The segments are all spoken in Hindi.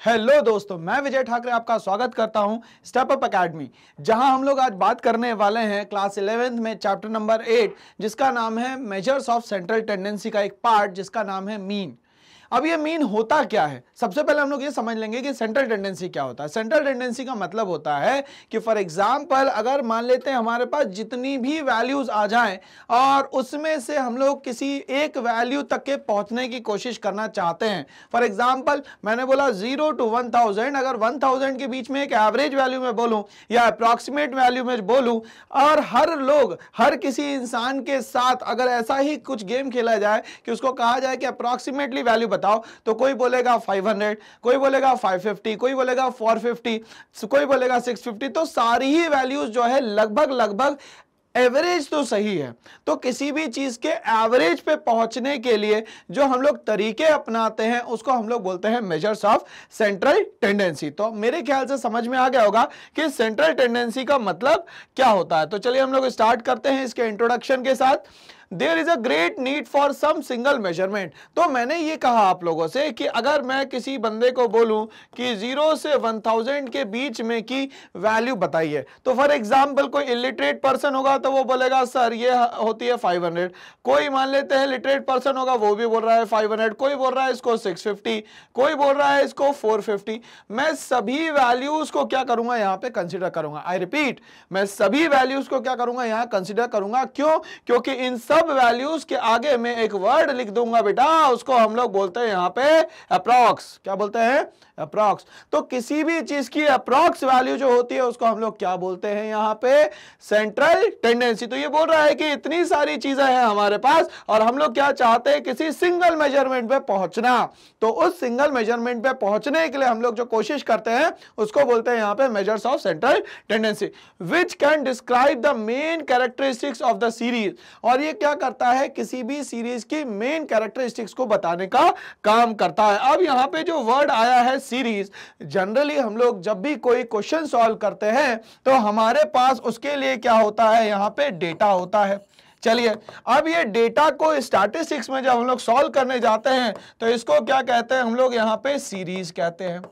हेलो दोस्तों, मैं विजय ठाकरे आपका स्वागत करता हूँ स्टेप अप एकेडमी जहाँ हम लोग आज बात करने वाले हैं क्लास इलेवेंथ में चैप्टर नंबर एट जिसका नाम है मेजर्स ऑफ़ सेंट्रल टेंडेंसी का एक पार्ट जिसका नाम है मीन अब ये मीन होता क्या है? सबसे पहले हम लोग ये समझ लेंगे कि सेंट्रल टेंडेंसी क्या होता है। सेंट्रल टेंडेंसी का मतलब होता है कि फॉर एग्ज़ाम्पल अगर मान लेते हैं हमारे पास जितनी भी वैल्यूज़ आ जाएँ और उसमें से हम लोग किसी एक वैल्यू तक के पहुँचने की कोशिश करना चाहते हैं। फॉर एग्ज़ाम्पल मैंने बोला ज़ीरो टू वन थाउज़ेंड अगर वन थाउज़ेंड के बीच में एक एवरेज वैल्यू में बोलूँ या अप्रॉक्सीमेट वैल्यू में बोलूँ और हर लोग, हर किसी इंसान के साथ अगर ऐसा ही कुछ गेम खेला जाए कि उसको कहा जाए कि अप्रॉक्सीमेटली वैल्यू बताओ। तो कोई बोलेगा 500 कोई बोलेगा 550 कोई बोलेगा 450 कोई बोलेगा 650 तो सारी ही वैल्यूज़ जो है लगभग लगभग एवरेज तो सही है। तो किसी भी चीज़ के एवरेज पे पहुँचने के लिए जो हम लोग तरीके अपनाते हैं, उसको हम लोग बोलते हैं मेजर्स ऑफ़ सेंट्रल टेंडेंसी तो मेरे ख्याल से समझ में आ गया होगा कि सेंट्रल टेंडेंसी का मतलब क्या होता है। तो चलिए हम लोग स्टार्ट करते हैं इसके इंट्रोडक्शन के साथ। There is a great need for some single measurement तो मैंने ये कहा आप लोगों से कि अगर मैं किसी बंदे को बोलूँ कि ज़ीरो से वन थाउज़ेंड के बीच में की वैल्यू बताइए तो फॉर एग्ज़ाम्पल कोई इलिटरेट पर्सन होगा तो वो बोलेगा, सर, ये होती है फाइव हंड्रेड कोई मान लेते हैं लिटरेट पर्सन होगा, वो भी बोल रहा है फाइव हंड्रेड कोई बोल रहा है इसको सिक्स फिफ्टी कोई बोल रहा है इसको फोर फिफ्टी मैं सभी वैल्यूज़ को क्या करूँगा, यहाँ पे कंसिडर करूँगा। आई रिपीट मैं सभी वैल्यूज़ को क्या करूँगा, यहाँ कंसिडर करूँगा। क्यों? क्योंकि इन सब सब वैल्यूज़ के आगे में एक वर्ड लिख दूँगा बेटा, उसको हम लोग बोलते हैं यहाँ पे अप्रॉक्स क्या बोलते हैं? अप्रॉक्स। तो किसी भी चीज़ की अप्रॉक्स वैल्यू जो होती है, उसको हम लोग क्या बोलते हैं यहाँ पे? Central tendency. तो ये बोल रहा है कि इतनी सारी चीज़ें हैं हमारे पास और हम लोग क्या चाहते हैं किसी सिंगल मेज़रमेंट पे पहुँचना। तो उस सिंगल मेज़रमेंट पे पहुँचने के लिए हम लोग जो कोशिश करते हैं, उसको बोलते हैं यहाँ पे measures of central tendency which can describe the main characteristics of the series और ये क्या करता है? किसी भी सीरीज़ की मेन कैरेक्टरिस्टिक्स को बताने का काम करता है। अब यहाँ पे जो वर्ड आया है सीरीज़ जनरली हम लोग जब भी कोई क्वेश्चन सॉल्व करते हैं तो हमारे पास उसके लिए क्या होता है? यहाँ पे डेटा होता है। चलिए, अब ये डेटा को स्टैटिस्टिक्स में जब हम लोग सॉल्व करने जाते हैं तो इसको क्या कहते हैं? हम लोग यहाँ पे सीरीज़ कहते हैं।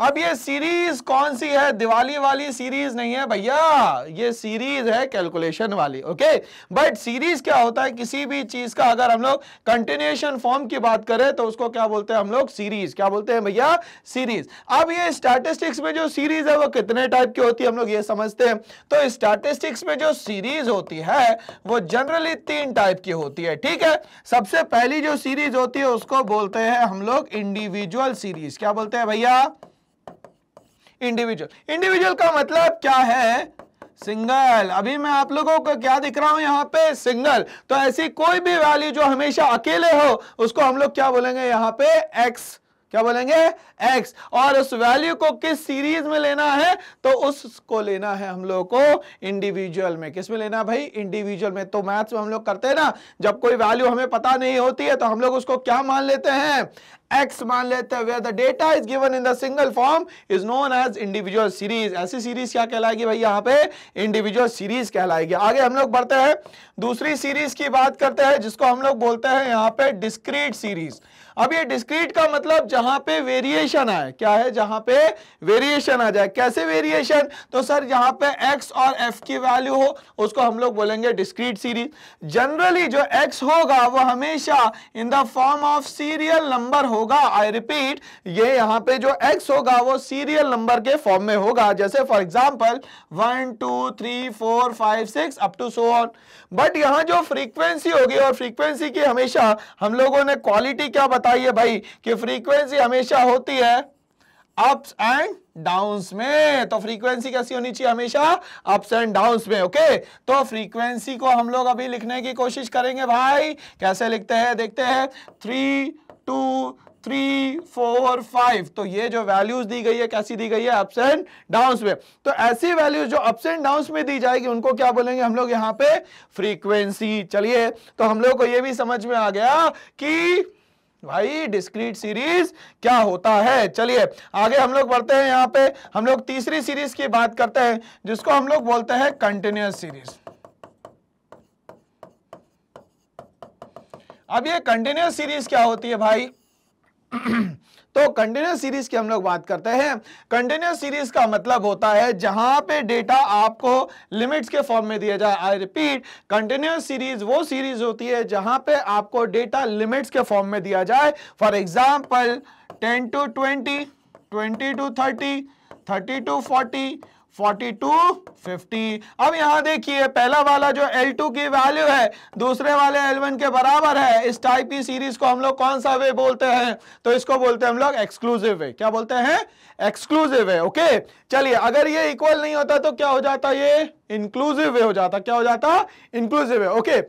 अब ये सीरीज़ कौन सी है? दिवाली वाली सीरीज़ नहीं है भैया। ये सीरीज़ है कैलकुलेशन वाली ओके बट सीरीज़ क्या होता है? किसी भी चीज़ का अगर हम लोग कंटिन्यूएशन फॉर्म की बात करें तो उसको क्या बोलते हैं हम लोग? सीरीज़ क्या बोलते हैं भैया? सीरीज़ अब ये स्टैटिस्टिक्स में जो सीरीज़ है, वो कितने टाइप की होती है हम लोग ये समझते हैं। तो स्टैटिस्टिक्स में जो सीरीज़ होती है, वो जनरली तीन टाइप की होती है, ठीक है? सबसे पहली जो सीरीज़ होती है, उसको बोलते हैं हम लोग इंडिविजुअल सीरीज़ क्या बोलते हैं भैया? इंडिविजुअल इंडिविजुअल का मतलब क्या है? सिंगल अभी मैं आप लोगों को क्या दिख रहा हूँ यहाँ पे? सिंगल तो ऐसी कोई भी वैल्यू जो हमेशा अकेले हो, उसको हम लोग क्या बोलेंगे? यहाँ पे एक्स क्या बोलेंगे? X. और उस वैल्यू को किस सीरीज़ में लेना है? तो उसको लेना है हम लोग को इंडिविजुअल में। किसमें लेना भाई? इंडिविजुअल में। तो मैथ्स में हम लोग करते हैं ना, जब कोई वैल्यू हमें पता नहीं होती है तो हम लोग उसको क्या मान लेते हैं? X मान लेते हैं where the data is given in the single form is known as individual series ऐसी सीरीज़ क्या कहलाएगी भाई? यहाँ पे इंडिविजुअल सीरीज़ कहलाएगी। आगे हम लोग बढ़ते हैं। दूसरी सीरीज़ की बात करते हैं, जिसको हम लोग बोलते हैं यहाँ पे डिस्क्रीट सीरीज़ अब ये डिस्क्रीट का मतलब जहाँ पे वेरिएशन आए, क्या है? जहाँ पे वेरिएशन आ जाए। कैसे वेरिएशन तो सर जहाँ पे एक्स और एफ़ की वैल्यू हो, उसको हम लोग बोलेंगे डिस्क्रीट सीरीज़ जनरली जो x होगा, वो हमेशा in the form of serial number होगा। आई रिपीट ये यहाँ पे जो एक्स होगा, वो सीरियल नंबर के फॉर्म में होगा। जैसे for example one two three four five six up to so on but यहाँ जो फ्रीक्वेंसी होगी और फ्रीक्वेंसी की हमेशा हम लोगों ने क्वालिटी क्या बताइए भाई कि फ्रीक्वेंसी हमेशा होती है अप्स एंड डाउन्स में। तो फ्रीक्वेंसी कैसी होनी चाहिए हमेशा? अप्स एंड डाउन्स में ओके तो फ्रीक्वेंसी को हम लोग अभी लिखने की कोशिश करेंगे भाई। कैसे लिखते हैं? देखते हैं। Three two three four five तो ये जो वैल्यूज़ दी गई है, कैसी दी गई है? अप्स एंड डाउन्स में। तो ऐसी वैल्यूज़ जो अप्स एंड डाउन्स में दी जाएगी, उनको क्या बोलेंगे हम लोग यहाँ पे? फ्रीक्वेंसी चलिए तो हम लोग को ये भी समझ में आ गया कि भाई डिस्क्रीट सीरीज़ क्या होता है? चलिए आगे हम लोग बढ़ते हैं यहाँ पे। हम लोग तीसरी सीरीज़ की बात करते हैं जिसको हम लोग बोलते हैं कंटिन्यूस सीरीज़ अब ये कंटिन्यूस सीरीज़ क्या होती है भाई? तो कंटिन्यूस सीरीज़ की हम लोग बात करते हैं। कंटिन्यूस सीरीज़ का मतलब होता है जहाँ पे डेटा आपको लिमिट्स के फॉर्म में दिया जाए। आई रिपीट कंटिन्यूस सीरीज़ वो सीरीज़ होती है जहाँ पे आपको डेटा लिमिट्स के फॉर्म में दिया जाए। For example ten to twenty twenty to thirty thirty to forty forty to fifty अब यहाँ देखिए, पहला वाला जो L2 की वैल्यू है, दूसरे वाले L1 के बराबर है। इस टाइप की सीरीज़ को हम लोग कौन सा वे बोलते हैं? तो इसको बोलते हैं हम लोग एक्सक्लूसिव वे क्या बोलते हैं? एक्सक्लूसिव वे ओके चलिए, अगर ये इक्वल नहीं होता तो क्या हो जाता ये? इंक्लूसिव वे हो जाता। क्या हो जाता? इंक्लूसिव वे ओके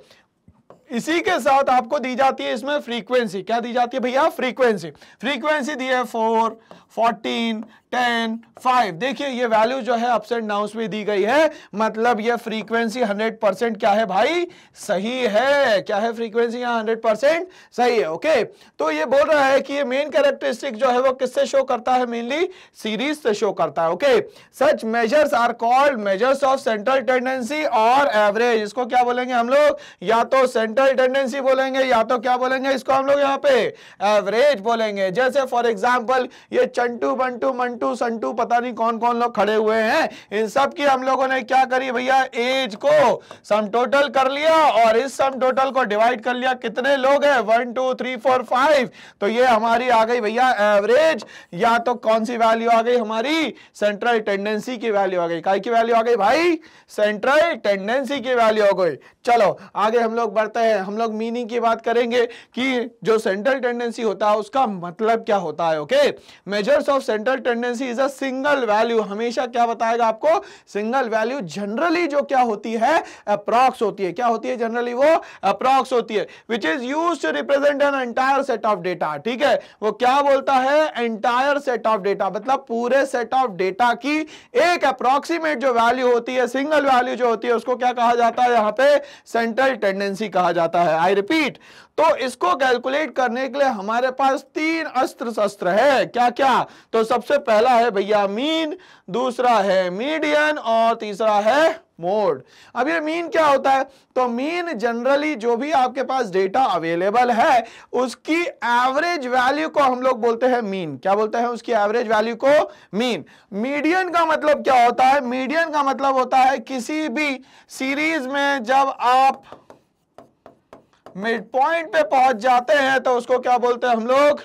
इसी के साथ आपको दी जाती है इसमें फ्रीक्वेंसी क्या दी जाती है भैया? फ्रीक्वेंसी फ्रीक्वेंसी दी है फोर फोर्टीन टेन फाइव देखिए, ये वैल्यू जो है अप्स एंड डाउन में दी गई है। मतलब ये फ्रीक्वेंसी हंड्रेड परसेंट क्या है भाई? सही है। क्या है फ्रीक्वेंसी यहाँ हंड्रेड परसेंट सही है ओके तो ये बोल रहा है कि ये मेन कैरेक्टरिस्टिक जो है वो किससे शो करता है? मेनली सीरीज़ से शो करता है okay such measures are called measures of central tendency और एवरेज इसको क्या बोलेंगे हम लोग? या तो सेंट्रल टेंडेंसी बोलेंगे, या तो क्या बोलेंगे इसको हम लोग यहाँ पे? एवरेज बोलेंगे। जैसे फॉर एग्ज़ाम्पल ये चंटू, बंटू, मंटू, संटू, पता नहीं कौन कौन लोग खड़े हुए हैं। इन सब की हम लोगों ने क्या करी भैया? एज को सम टोटल कर लिया और इस सम टोटल को डिवाइड कर लिया। कितने लोग हैं? One two three four five तो ये हमारी आ गई भैया एवरेज या तो कौन सी वैल्यू आ गई हमारी? सेंट्रल टेंडेंसी की वैल्यू आ गई। काय की वैल्यू आ गई भाई? सेंट्रल टेंडेंसी की वैल्यू आ गई। चलो, आगे हम लोग बढ़ते हैं। हम लोग मीनिंग की बात करेंगे कि जो सेंट्रल टेंडेंसी होता है, उसका मतलब क्या होता है okay measures of central tendency is a single value हमेशा क्या बताएगा आपको? सिंगल वैल्यू जनरली जो क्या होती है? अप्रॉक्स होती है। क्या होती है जनरली वो अप्रॉक्स होती है which is use to represent an entire set of data ठीक है? वो क्या बोलता है? एंटायर सेट ऑफ़ डेटा मतलब पूरे सेट ऑफ़ डेटा की एक अप्रोक्सीमेट जो वैल्यू होती है सिंगल वैल्यू जो होती है, उसको क्या कहा जाता है? यहाँ पे सेंट्रल टेंडेंसी कहा जाता है। आई रिपीट तो इसको कैलकुलेट करने के लिए हमारे पास तीन अस्त्र शस्त्र है। क्या क्या तो सबसे पहला है भैया मीन, दूसरा है मीडियन और तीसरा है मोड। अब ये मीन क्या होता है? तो मीन जनरली जो भी आपके पास डेटा अवेलेबल है, उसकी एवरेज वैल्यू को हम लोग बोलते हैं मीन। क्या बोलते हैं उसकी एवरेज वैल्यू को? मीन। मीडियन का मतलब क्या होता है? मीडियन का मतलब होता है किसी भी सीरीज़ में जब आप मिड पॉइंट पे पहुँच जाते हैं तो उसको क्या बोलते हैं हम लोग?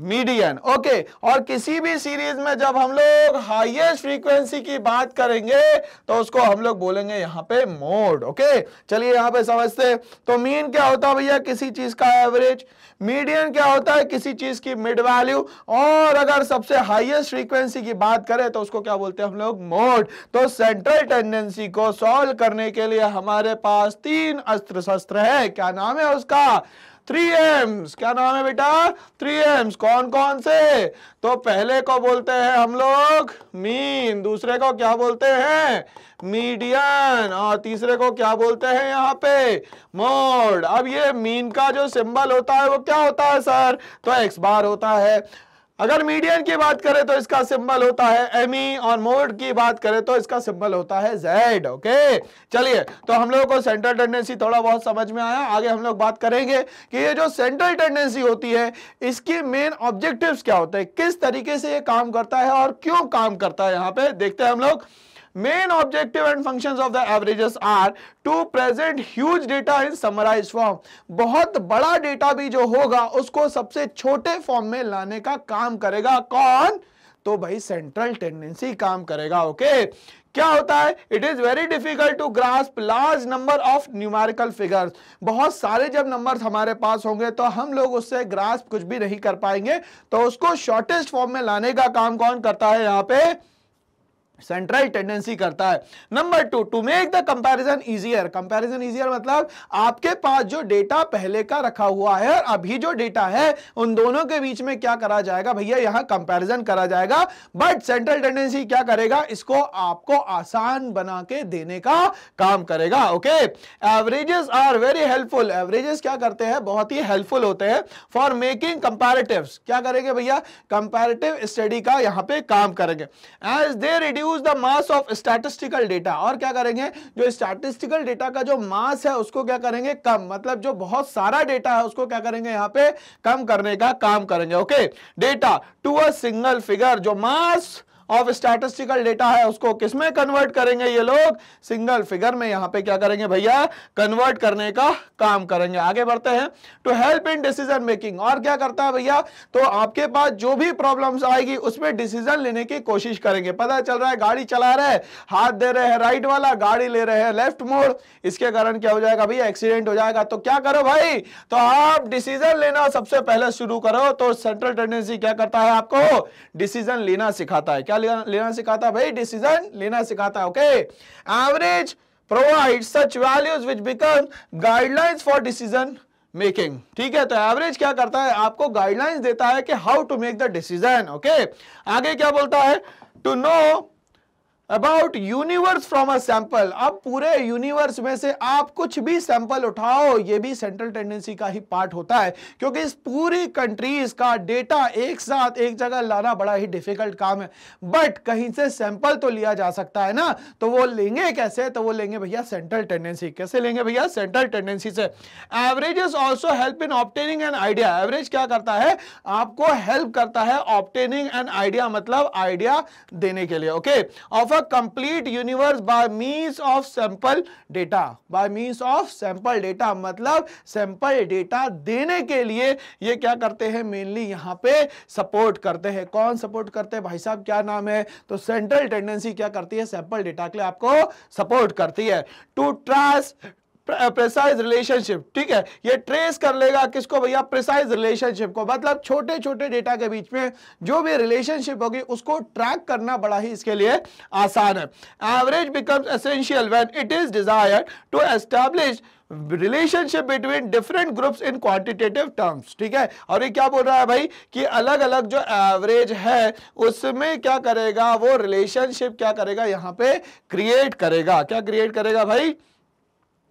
मीडियन। ओके और किसी भी सीरीज़ में जब हम लोग हाईएस्ट फ्रीक्वेंसी की बात करेंगे तो उसको हम लोग बोलेंगे यहाँ पे मोड ओके चलिए यहाँ पे समझते तो मीन क्या होता है भैया? किसी चीज़ का एवरेज मीडियन क्या होता है? किसी चीज़ की मिड वैल्यू और अगर सबसे हाईएस्ट फ्रीक्वेंसी की बात करें तो उसको क्या बोलते हैं हम लोग? मोड तो सेंट्रल टेंडेंसी को सॉल्व करने के लिए हमारे पास तीन अस्त्र शस्त्र है। क्या नाम है उसका? थ्री एम्स क्या नाम है बेटा? थ्री एम्स कौन कौन से? तो पहले को बोलते हैं हम लोग मीन। दूसरे को क्या बोलते हैं? मीडियन। और तीसरे को क्या बोलते हैं यहाँ पे? मोड। अब ये मीन का जो सिंबल होता है वो क्या होता है, सर? तो एक्स बार होता है। अगर मीडियन की बात करें तो इसका सिंबल होता है एम ई और मोड की बात करें तो इसका सिंबल होता है जेड, ओके? चलिए तो हम लोगों को सेंट्रल टेंडेंसी थोड़ा बहुत समझ में आया। आगे हम लोग बात करेंगे कि ये जो सेंट्रल टेंडेंसी होती है, इसके मेन ऑब्जेक्टिव्स क्या होते हैं? किस तरीके से ये काम करता है और क्यों काम करता है यहाँ पे? देखते हैं हम लोग। Main objective and functions of the averages are to present huge data in summarized form. बहुत बड़ा डेटा भी जो होगा, उसको सबसे छोटे फॉर्म में लाने का काम करेगा कौन? तो भाई सेंट्रल टेंडेंसी काम करेगा ओके okay? क्या होता है? It is very difficult to grasp large number of numerical figures बहुत सारे जब नंबर्स हमारे पास होंगे तो हम लोग उससे ग्रास्प कुछ भी नहीं कर पाएँगे। तो उसको शॉर्टेस्ट फॉर्म में लाने का काम कौन करता है यहाँ पे? सेंट्रल टेंडेंसी करता है। Number two to make the comparison easier comparison easier मतलब आपके पास जो डेटा पहले का रखा हुआ है और अभी जो डेटा है, उन दोनों के बीच में क्या करा जाएगा? भैया, यहाँ कंपैरिजन करा जाएगा बट सेंट्रल टेंडेंसी क्या करेगा? इसको आपको आसान बना के देने का काम करेगा okay averages are very helpful averages क्या करते हैं? बहुत ही हेल्पफुल होते हैं। फॉर मेकिंग कंपैरेटिव्स क्या करेंगे भैया? कंपैरेटिव स्टडी का यहाँ पे काम करेंगे। As they reduce reduce the mass of statistical data और क्या करेंगे? जो स्टैटिस्टिकल डेटा का जो मास है, उसको क्या करेंगे? कम। मतलब जो बहुत सारा डेटा है, उसको क्या करेंगे यहाँ पे? कम करने का काम करेंगे। Okay data to a single figure जो मास ऑफ़ स्टैटिस्टिकल डेटा है, उसको किसमें कन्वर्ट करेंगे ये लोग? सिंगल फिगर में यहाँ पे क्या करेंगे भैया? कन्वर्ट करने का काम करेंगे। आगे बढ़ते हैं। To help in decision making और क्या करता है भैया? तो आपके पास जो भी प्रॉब्लम्स आएगी, उसमें डिसीज़न लेने की कोशिश करेंगे। पता चल रहा है, गाड़ी चला रहे हाथ दे रहे हैं राइट वाला, गाड़ी ले रहे हैं लेफ़्ट मोड़। इसके कारण क्या हो जाएगा भैया? एक्सीडेंट हो जाएगा। तो क्या करो भाई? तो आप डिसीज़न लेना सबसे पहले शुरू करो। तो सेंट्रल टेंडेंसी क्या करता है आपको? डिसीज़न लेना सिखाता है। क्या लेना सिखाता, भाई डिसीज़न लेना सिखाता okay average provide such values which become guidelines for decision making ठीक है तो एवरेज क्या करता है? आपको गाइडलाइंस देता है कि how to make the decision okay आगे क्या बोलता है? To know about universe from a sample अब पूरे यूनिवर्स में से आप कुछ भी सैंपल उठाओ, ये भी सेंट्रल टेंडेंसी का ही पार्ट होता है, क्योंकि इस पूरी कंट्रीज़ का डेटा एक साथ एक जगह लाना बड़ा ही डिफ़िकल्ट काम है। बट कहीं से सैंपल तो लिया जा सकता है ना? तो वो लेंगे कैसे? तो वो लेंगे भैया सेंट्रल टेंडेंसी कैसे लेंगे भैया? सेंट्रल टेंडेंसी से। Average is also help in obtaining an idea average क्या करता है? आपको हेल्प करता है ऑप्टेनिंग एन आइडिया मतलब आइडिया देने के लिए okay of complete universe by means of sample data. By of sample data मतलब सैंपल डेटा देने के लिए ये क्या करते हैं? मेनली यहाँ पे सपोर्ट करते हैं। कौन सपोर्ट करते हैं? भाई साहब, क्या नाम है? तो सेंट्रल टेंडेंसी क्या करती है? सैंपल डेटा के लिए आपको सपोर्ट करती है। टू ट्रास प्रिसाइज रिलेशनशिप ठीक है? ये ट्रेस कर लेगा किसको भैया? प्रिसाइज रिलेशनशिप को। मतलब छोटे छोटे डेटा के बीच में जो भी रिलेशनशिप होगी, उसको ट्रैक करना बड़ा ही इसके लिए आसान है। Average becomes essential when it is desire to establish relationship between different groups in quantitative terms ठीक है? और ये क्या बोल रहा है भाई? कि अलग अलग जो एवरेज है, उसमें क्या करेगा? वो रिलेशनशिप क्या करेगा? यहाँ पे क्रिएट करेगा। क्या क्रिएट करेगा भाई?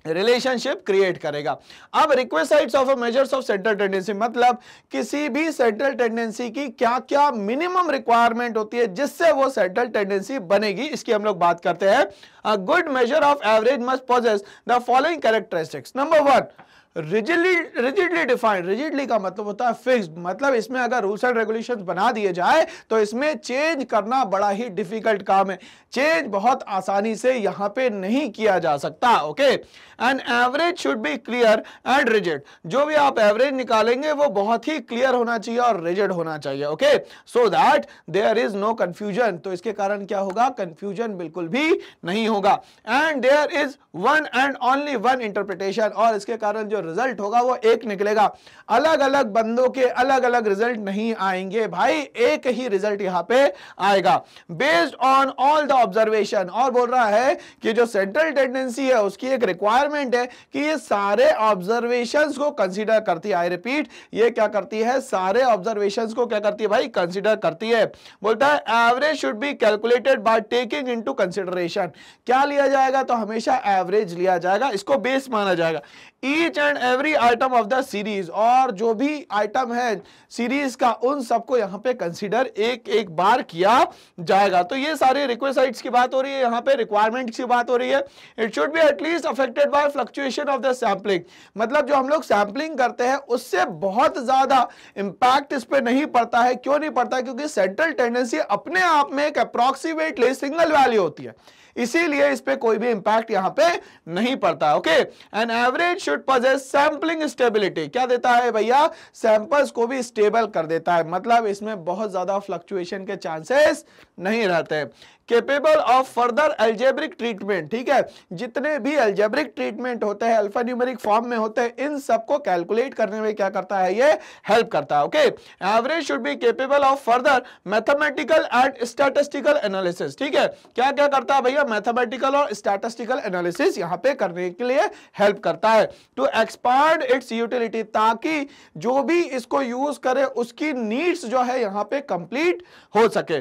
रिलेशनशिप क्रिएट करेगा। अब request of measures of central tendency मतलब किसी भी सेंट्रल टेंडेंसी की क्या क्या मिनिमम रिक्वायरमेंट होती है, जिससे वो सेंट्रल टेंडेंसी बनेगी, इसकी हम लोग बात करते हैं। Good measure of average must possess the following characteristics number one rigidly defined rigidly का मतलब होता है फिक्स्ड मतलब इसमें अगर रूल्स एंड रेगुलेशंस बना दिए जाए तो इसमें चेंज करना बड़ा ही डिफ़िकल्ट काम है। चेंज बहुत आसानी से यहाँ पे नहीं किया जा सकता okay and average should be clear and rigid जो भी आप एवरेज निकालेंगे, वो बहुत ही क्लियर होना चाहिए और रिजिड होना चाहिए okay so that there is no confusion तो इसके कारण क्या होगा? कंफ्यूजन बिल्कुल भी नहीं होगा. And there is one and only one interpretation और इसके कारण जो रिज़ल्ट होगा, वो एक निकलेगा. अलग अलग बंदों के अलग अलग रिज़ल्ट नहीं आएँगे. भाई, एक ही रिज़ल्ट यहाँ पे आएगा. Based on all the observation और बोल रहा है कि जो सेंट्रल टेंडेंसी है, उसकी एक रिक्वायरमेंट है कि ये सारे ऑब्जर्वेशंस को कंसीडर करती है। आई रिपीट ये क्या करती है? सारे ऑब्जर्वेशंस को क्या करती है भाई? कंसीडर करती है। बोलता है average should be calculated by taking into consideration क्या लिया जाएगा? तो हमेशा एवरेज लिया जाएगा। इसको बेस माना जाएगा। Each and every item of the series और जो भी आइटम है सीरीज़ का, उन सबको यहाँ पे कंसीडर एक एक बार किया जाएगा। तो ये सारे रिक्वेस्ट की बात हो रही है, यहाँ पे रिक्वायरमेंट की बात हो रही है। It should be at least affected by fluctuation of the sampling मतलब जो हम लोग सैम्पलिंग करते हैं, उससे बहुत ज़्यादा इंपैक्ट इस पर नहीं पड़ता है। क्यों नहीं पड़ता क्योंकि सेंट्रल टेंडेंसी अपने आप में एक अप्रोक्सीमेटली सिंगल वैल्यू होती है। इसीलिए इस पर कोई भी इंपैक्ट यहाँ पे नहीं पड़ता okay and average should possess sampling stability क्या देता है भैया? सैंपल्स को भी स्टेबल कर देता है। मतलब इसमें बहुत ज़्यादा फ्लक्चुएशन के चांसेस नहीं रहते। Capable of further algebraic treatment ठीक है? जितने भी एल्जेब्रिक ट्रीटमेंट होते हैं अल्फ़ा न्यूमेरिक फॉर्म में होते हैं, इन सबको कैलकुलेट करने में क्या करता है? ये हेल्प करता है okay average should be capable of further mathematical and statistical analysis ठीक है? क्या क्या करता है भैया? मैथमेटिकल और स्टैटिस्टिकल एनालिसिस यहाँ पे करने के लिए हेल्प करता है। टू एक्सपांड इट्स यूटिलिटी ताकि जो भी इसको यूज़ करे, उसकी नीड्स जो है यहाँ पे कंप्लीट हो सके।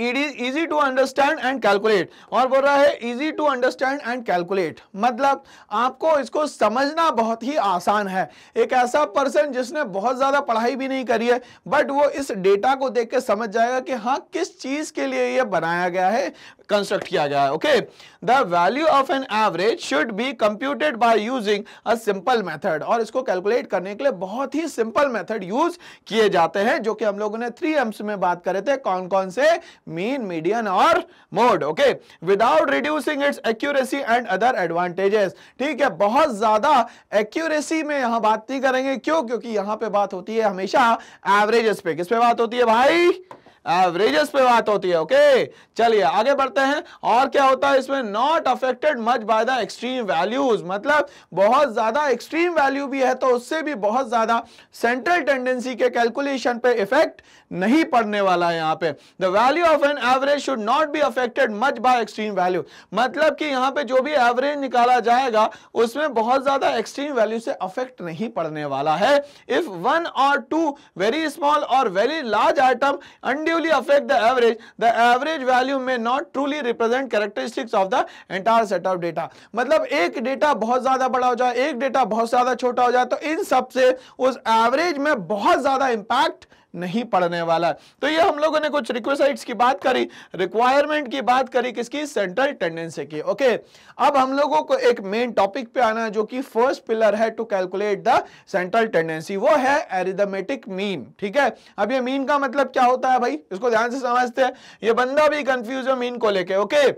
Easy to understand and calculate और बोल रहा है easy to understand and calculate मतलब आपको इसको समझना बहुत ही आसान है। एक ऐसा पर्सन जिसने बहुत ज़्यादा पढ़ाई भी नहीं करी है बट वो इस डेटा को देख के समझ जाएगा कि हाँ किस चीज़ के लिए ये बनाया गया है। कंस्ट्रक्ट किया गया है okay the value of an average should be computed by using a simple method और इसको कैलकुलेट करने के लिए बहुत ही सिंपल मेथड यूज़ किए जाते हैं, जो कि हम लोगों ने थ्री एम्स में बात करे थे कौन कौन से? मीन मीडियन और mode okay without reducing its accuracy and other advantages ठीक है, बहुत ज़्यादा एक्यूरेसी में यहाँ बात नहीं करेंगे। क्यों? क्योंकि यहाँ पे बात होती है हमेशा एवरेजेस पे। किस पे बात होती है भाई? एवरेजेस पे बात होती है ओके चलिए, आगे बढ़ते हैं। और क्या होता है, इसमें not affected much by the extreme values मतलब बहुत ज़्यादा एक्सट्रीम वैल्यू भी है तो उससे भी बहुत ज़्यादा सेंट्रल टेंडेंसी के कैलकुलेशन पे इफ़ेक्ट नहीं पड़ने वाला है यहाँ पे। The value of an average should not be affected much by extreme value मतलब कि यहाँ पे जो भी एवरेज निकाला जाएगा, उसमें बहुत ज़्यादा एक्सट्रीम वैल्यू से अफेक्ट नहीं पड़ने वाला है। If one or two very small or very large item unduly affect the average, the average value may not truly represent characteristics of the entire set of data. मतलब एक डेटा बहुत ज़्यादा बड़ा हो जाए एक डेटा बहुत ज़्यादा छोटा हो जाए तो इन सबसे उस एवरेज में बहुत ज़्यादा इंपैक्ट नहीं पड़ने वाला। तो ये हम लोगों ने कुछ रिक्वेसाइट्स की बात करी रिक्वायरमेंट की बात करी किसकी? सेंट्रल टेंडेंसी की। ओके अब हम लोगों को एक मेन टॉपिक पे आना जो कि फ़र्स्ट पिलर है to calculate the central tendency वो है एरिथमेटिक मीन ठीक है? अब ये मीन का मतलब क्या होता है भाई? इसको ध्यान से समझते हैं। ये बंदा भी कंफ्यूज है मीन को लेके। ओके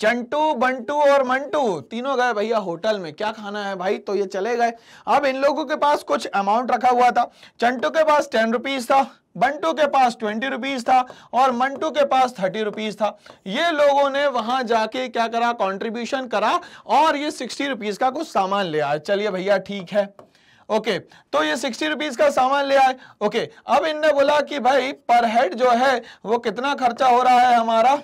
चंटू, बंटू और मंटू, तीनों गए भैया होटल में। क्या खाना है भाई? तो ये चले गए। अब इन लोगों के पास कुछ अमाउंट रखा हुआ था। चंटू के पास टेन रुपीज़ था, बंटू के पास ट्वेंटी रुपीज़ था और मंटू के पास थर्टी रुपीज़ था। ये लोगों ने वहाँ जाके क्या करा? कंट्रीब्यूशन करा और ये सिक्सटी रुपीज़ का कुछ सामान ले आए। चलिए भैया, ठीक है। ओके तो ये सिक्सटी रुपीज़ का सामान ले आए। ओके, अब इनने बोला कि भाई पर हेड जो है, वो कितना खर्चा हो रहा है हमारा?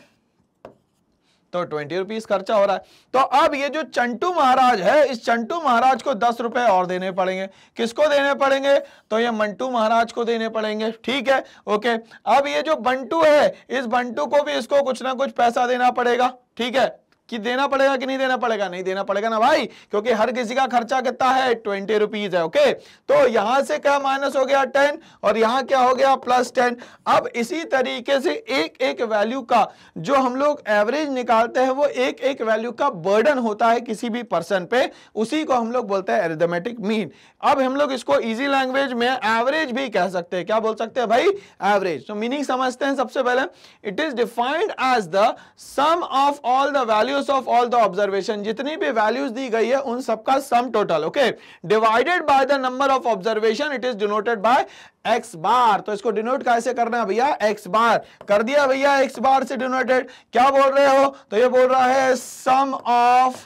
तो ट्वेंटी रुपीज़ खर्चा हो रहा है। तो अब ये जो चंटू महाराज है, इस चंटू महाराज को दस रुपए और देने पड़ेंगे। किसको देने पड़ेंगे? तो ये मंटू महाराज को देने पड़ेंगे। ठीक है? ओके। अब ये जो बंटू है, इस बंटू को भी इसको कुछ ना कुछ पैसा देना पड़ेगा। ठीक है? कि देना पड़ेगा कि नहीं देना पड़ेगा? नहीं देना पड़ेगा ना भाई, क्योंकि हर किसी का खर्चा कितना है? ट्वेंटी रुपीज़ है ओके तो यहाँ से क्या माइनस हो गया टेन और यहाँ क्या हो गया प्लस टेन? अब इसी तरीके से एक एक वैल्यू का जो हम लोग एवरेज निकालते हैं, वो एक एक वैल्यू का बर्डन होता है किसी भी पर्सन पे। उसी को हम लोग बोलते हैं एरिथमेटिक मीन अब हम लोग इसको इजी लैंग्वेज में एवरेज भी कह सकते हैं। क्या बोल सकते हैं भाई? एवरेज तो मीनिंग समझते हैं सबसे पहले। It is defined as the sum of all the value values of all the observation जितनी भी वैल्यूज़ दी गई है, उन सबका sum total okay divided by the number of observation it is denoted by X bar तो इसको डिनोट कैसे करना है भैया? एक्स बार कर दिया भैया एक्स बार से डिनोटेड क्या बोल रहे हो? तो ये बोल रहा है sum of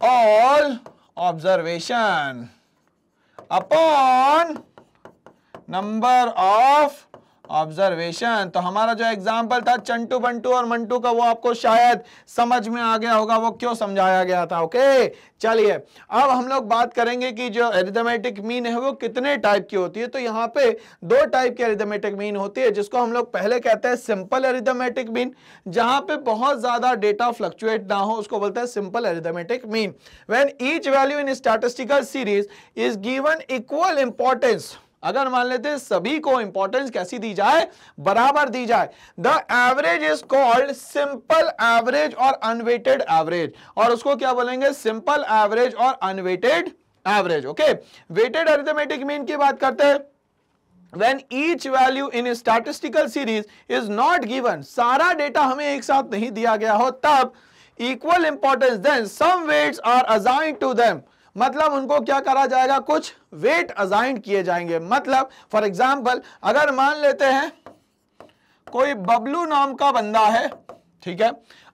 all observation upon number of observation तो हमारा जो एग्ज़ाम्पल था चंटू बंटू और मंटू का, वो आपको शायद समझ में आ गया होगा, वो क्यों समझाया गया था ओके चलिए, अब हम लोग बात करेंगे कि जो एरिथमेटिक मीन है, वो कितने टाइप की होती है? तो यहाँ पे दो टाइप की एरिथमेटिक मीन होती है, जिसको हम लोग पहले कहते हैं सिंपल एरिथमेटिक मीन जहाँ पे बहुत ज़्यादा डेटा फ्लक्चुएट ना हो, उसको बोलते हैं simple arithmetic mean when each value in statistical series is given equal importance अगर मान लेते सभी को इंपॉर्टेंस कैसी दी जाए, बराबर दी जाए। The average is called simple average और अनवेटेड एवरेज और उसको क्या बोलेंगे? Simple average or unweighted average okay weighted arithmetic mean की बात करते हैं। When each value in a statistical series is not given, सारा डेटा हमें एक साथ नहीं दिया गया हो, तब equal importance, then some weights are assigned to them. मतलब उनको क्या करा जाएगा? कुछ वेट अजाइंड किए जाएँगे। मतलब फॉर एग्ज़ाम्पल अगर मान लेते हैं, कोई बबलू नाम का बंदा है, ठीक है?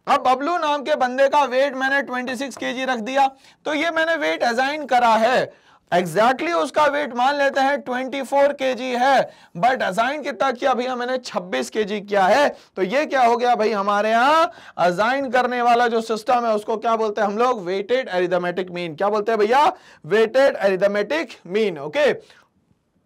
अब बबलू नाम के बंदे का वेट मैंने 26 केजी रख दिया तो ये मैंने वेट अजाइन करा है। एग्जैक्टली exactly उसका वेट मान लेते हैं 24 फोर के जी है। बट अजाइन कितना किया? भैया, मैंने 26 के जी किया है। तो ये क्या हो गया भाई हमारे यहाँ? अजाइन करने वाला जो सिस्टम है, उसको क्या बोलते हैं हम लोग? वेटेड एरिथमेटिक मीन क्या बोलते हैं भैया? वेटेड एरिथमेटिक मीन ओके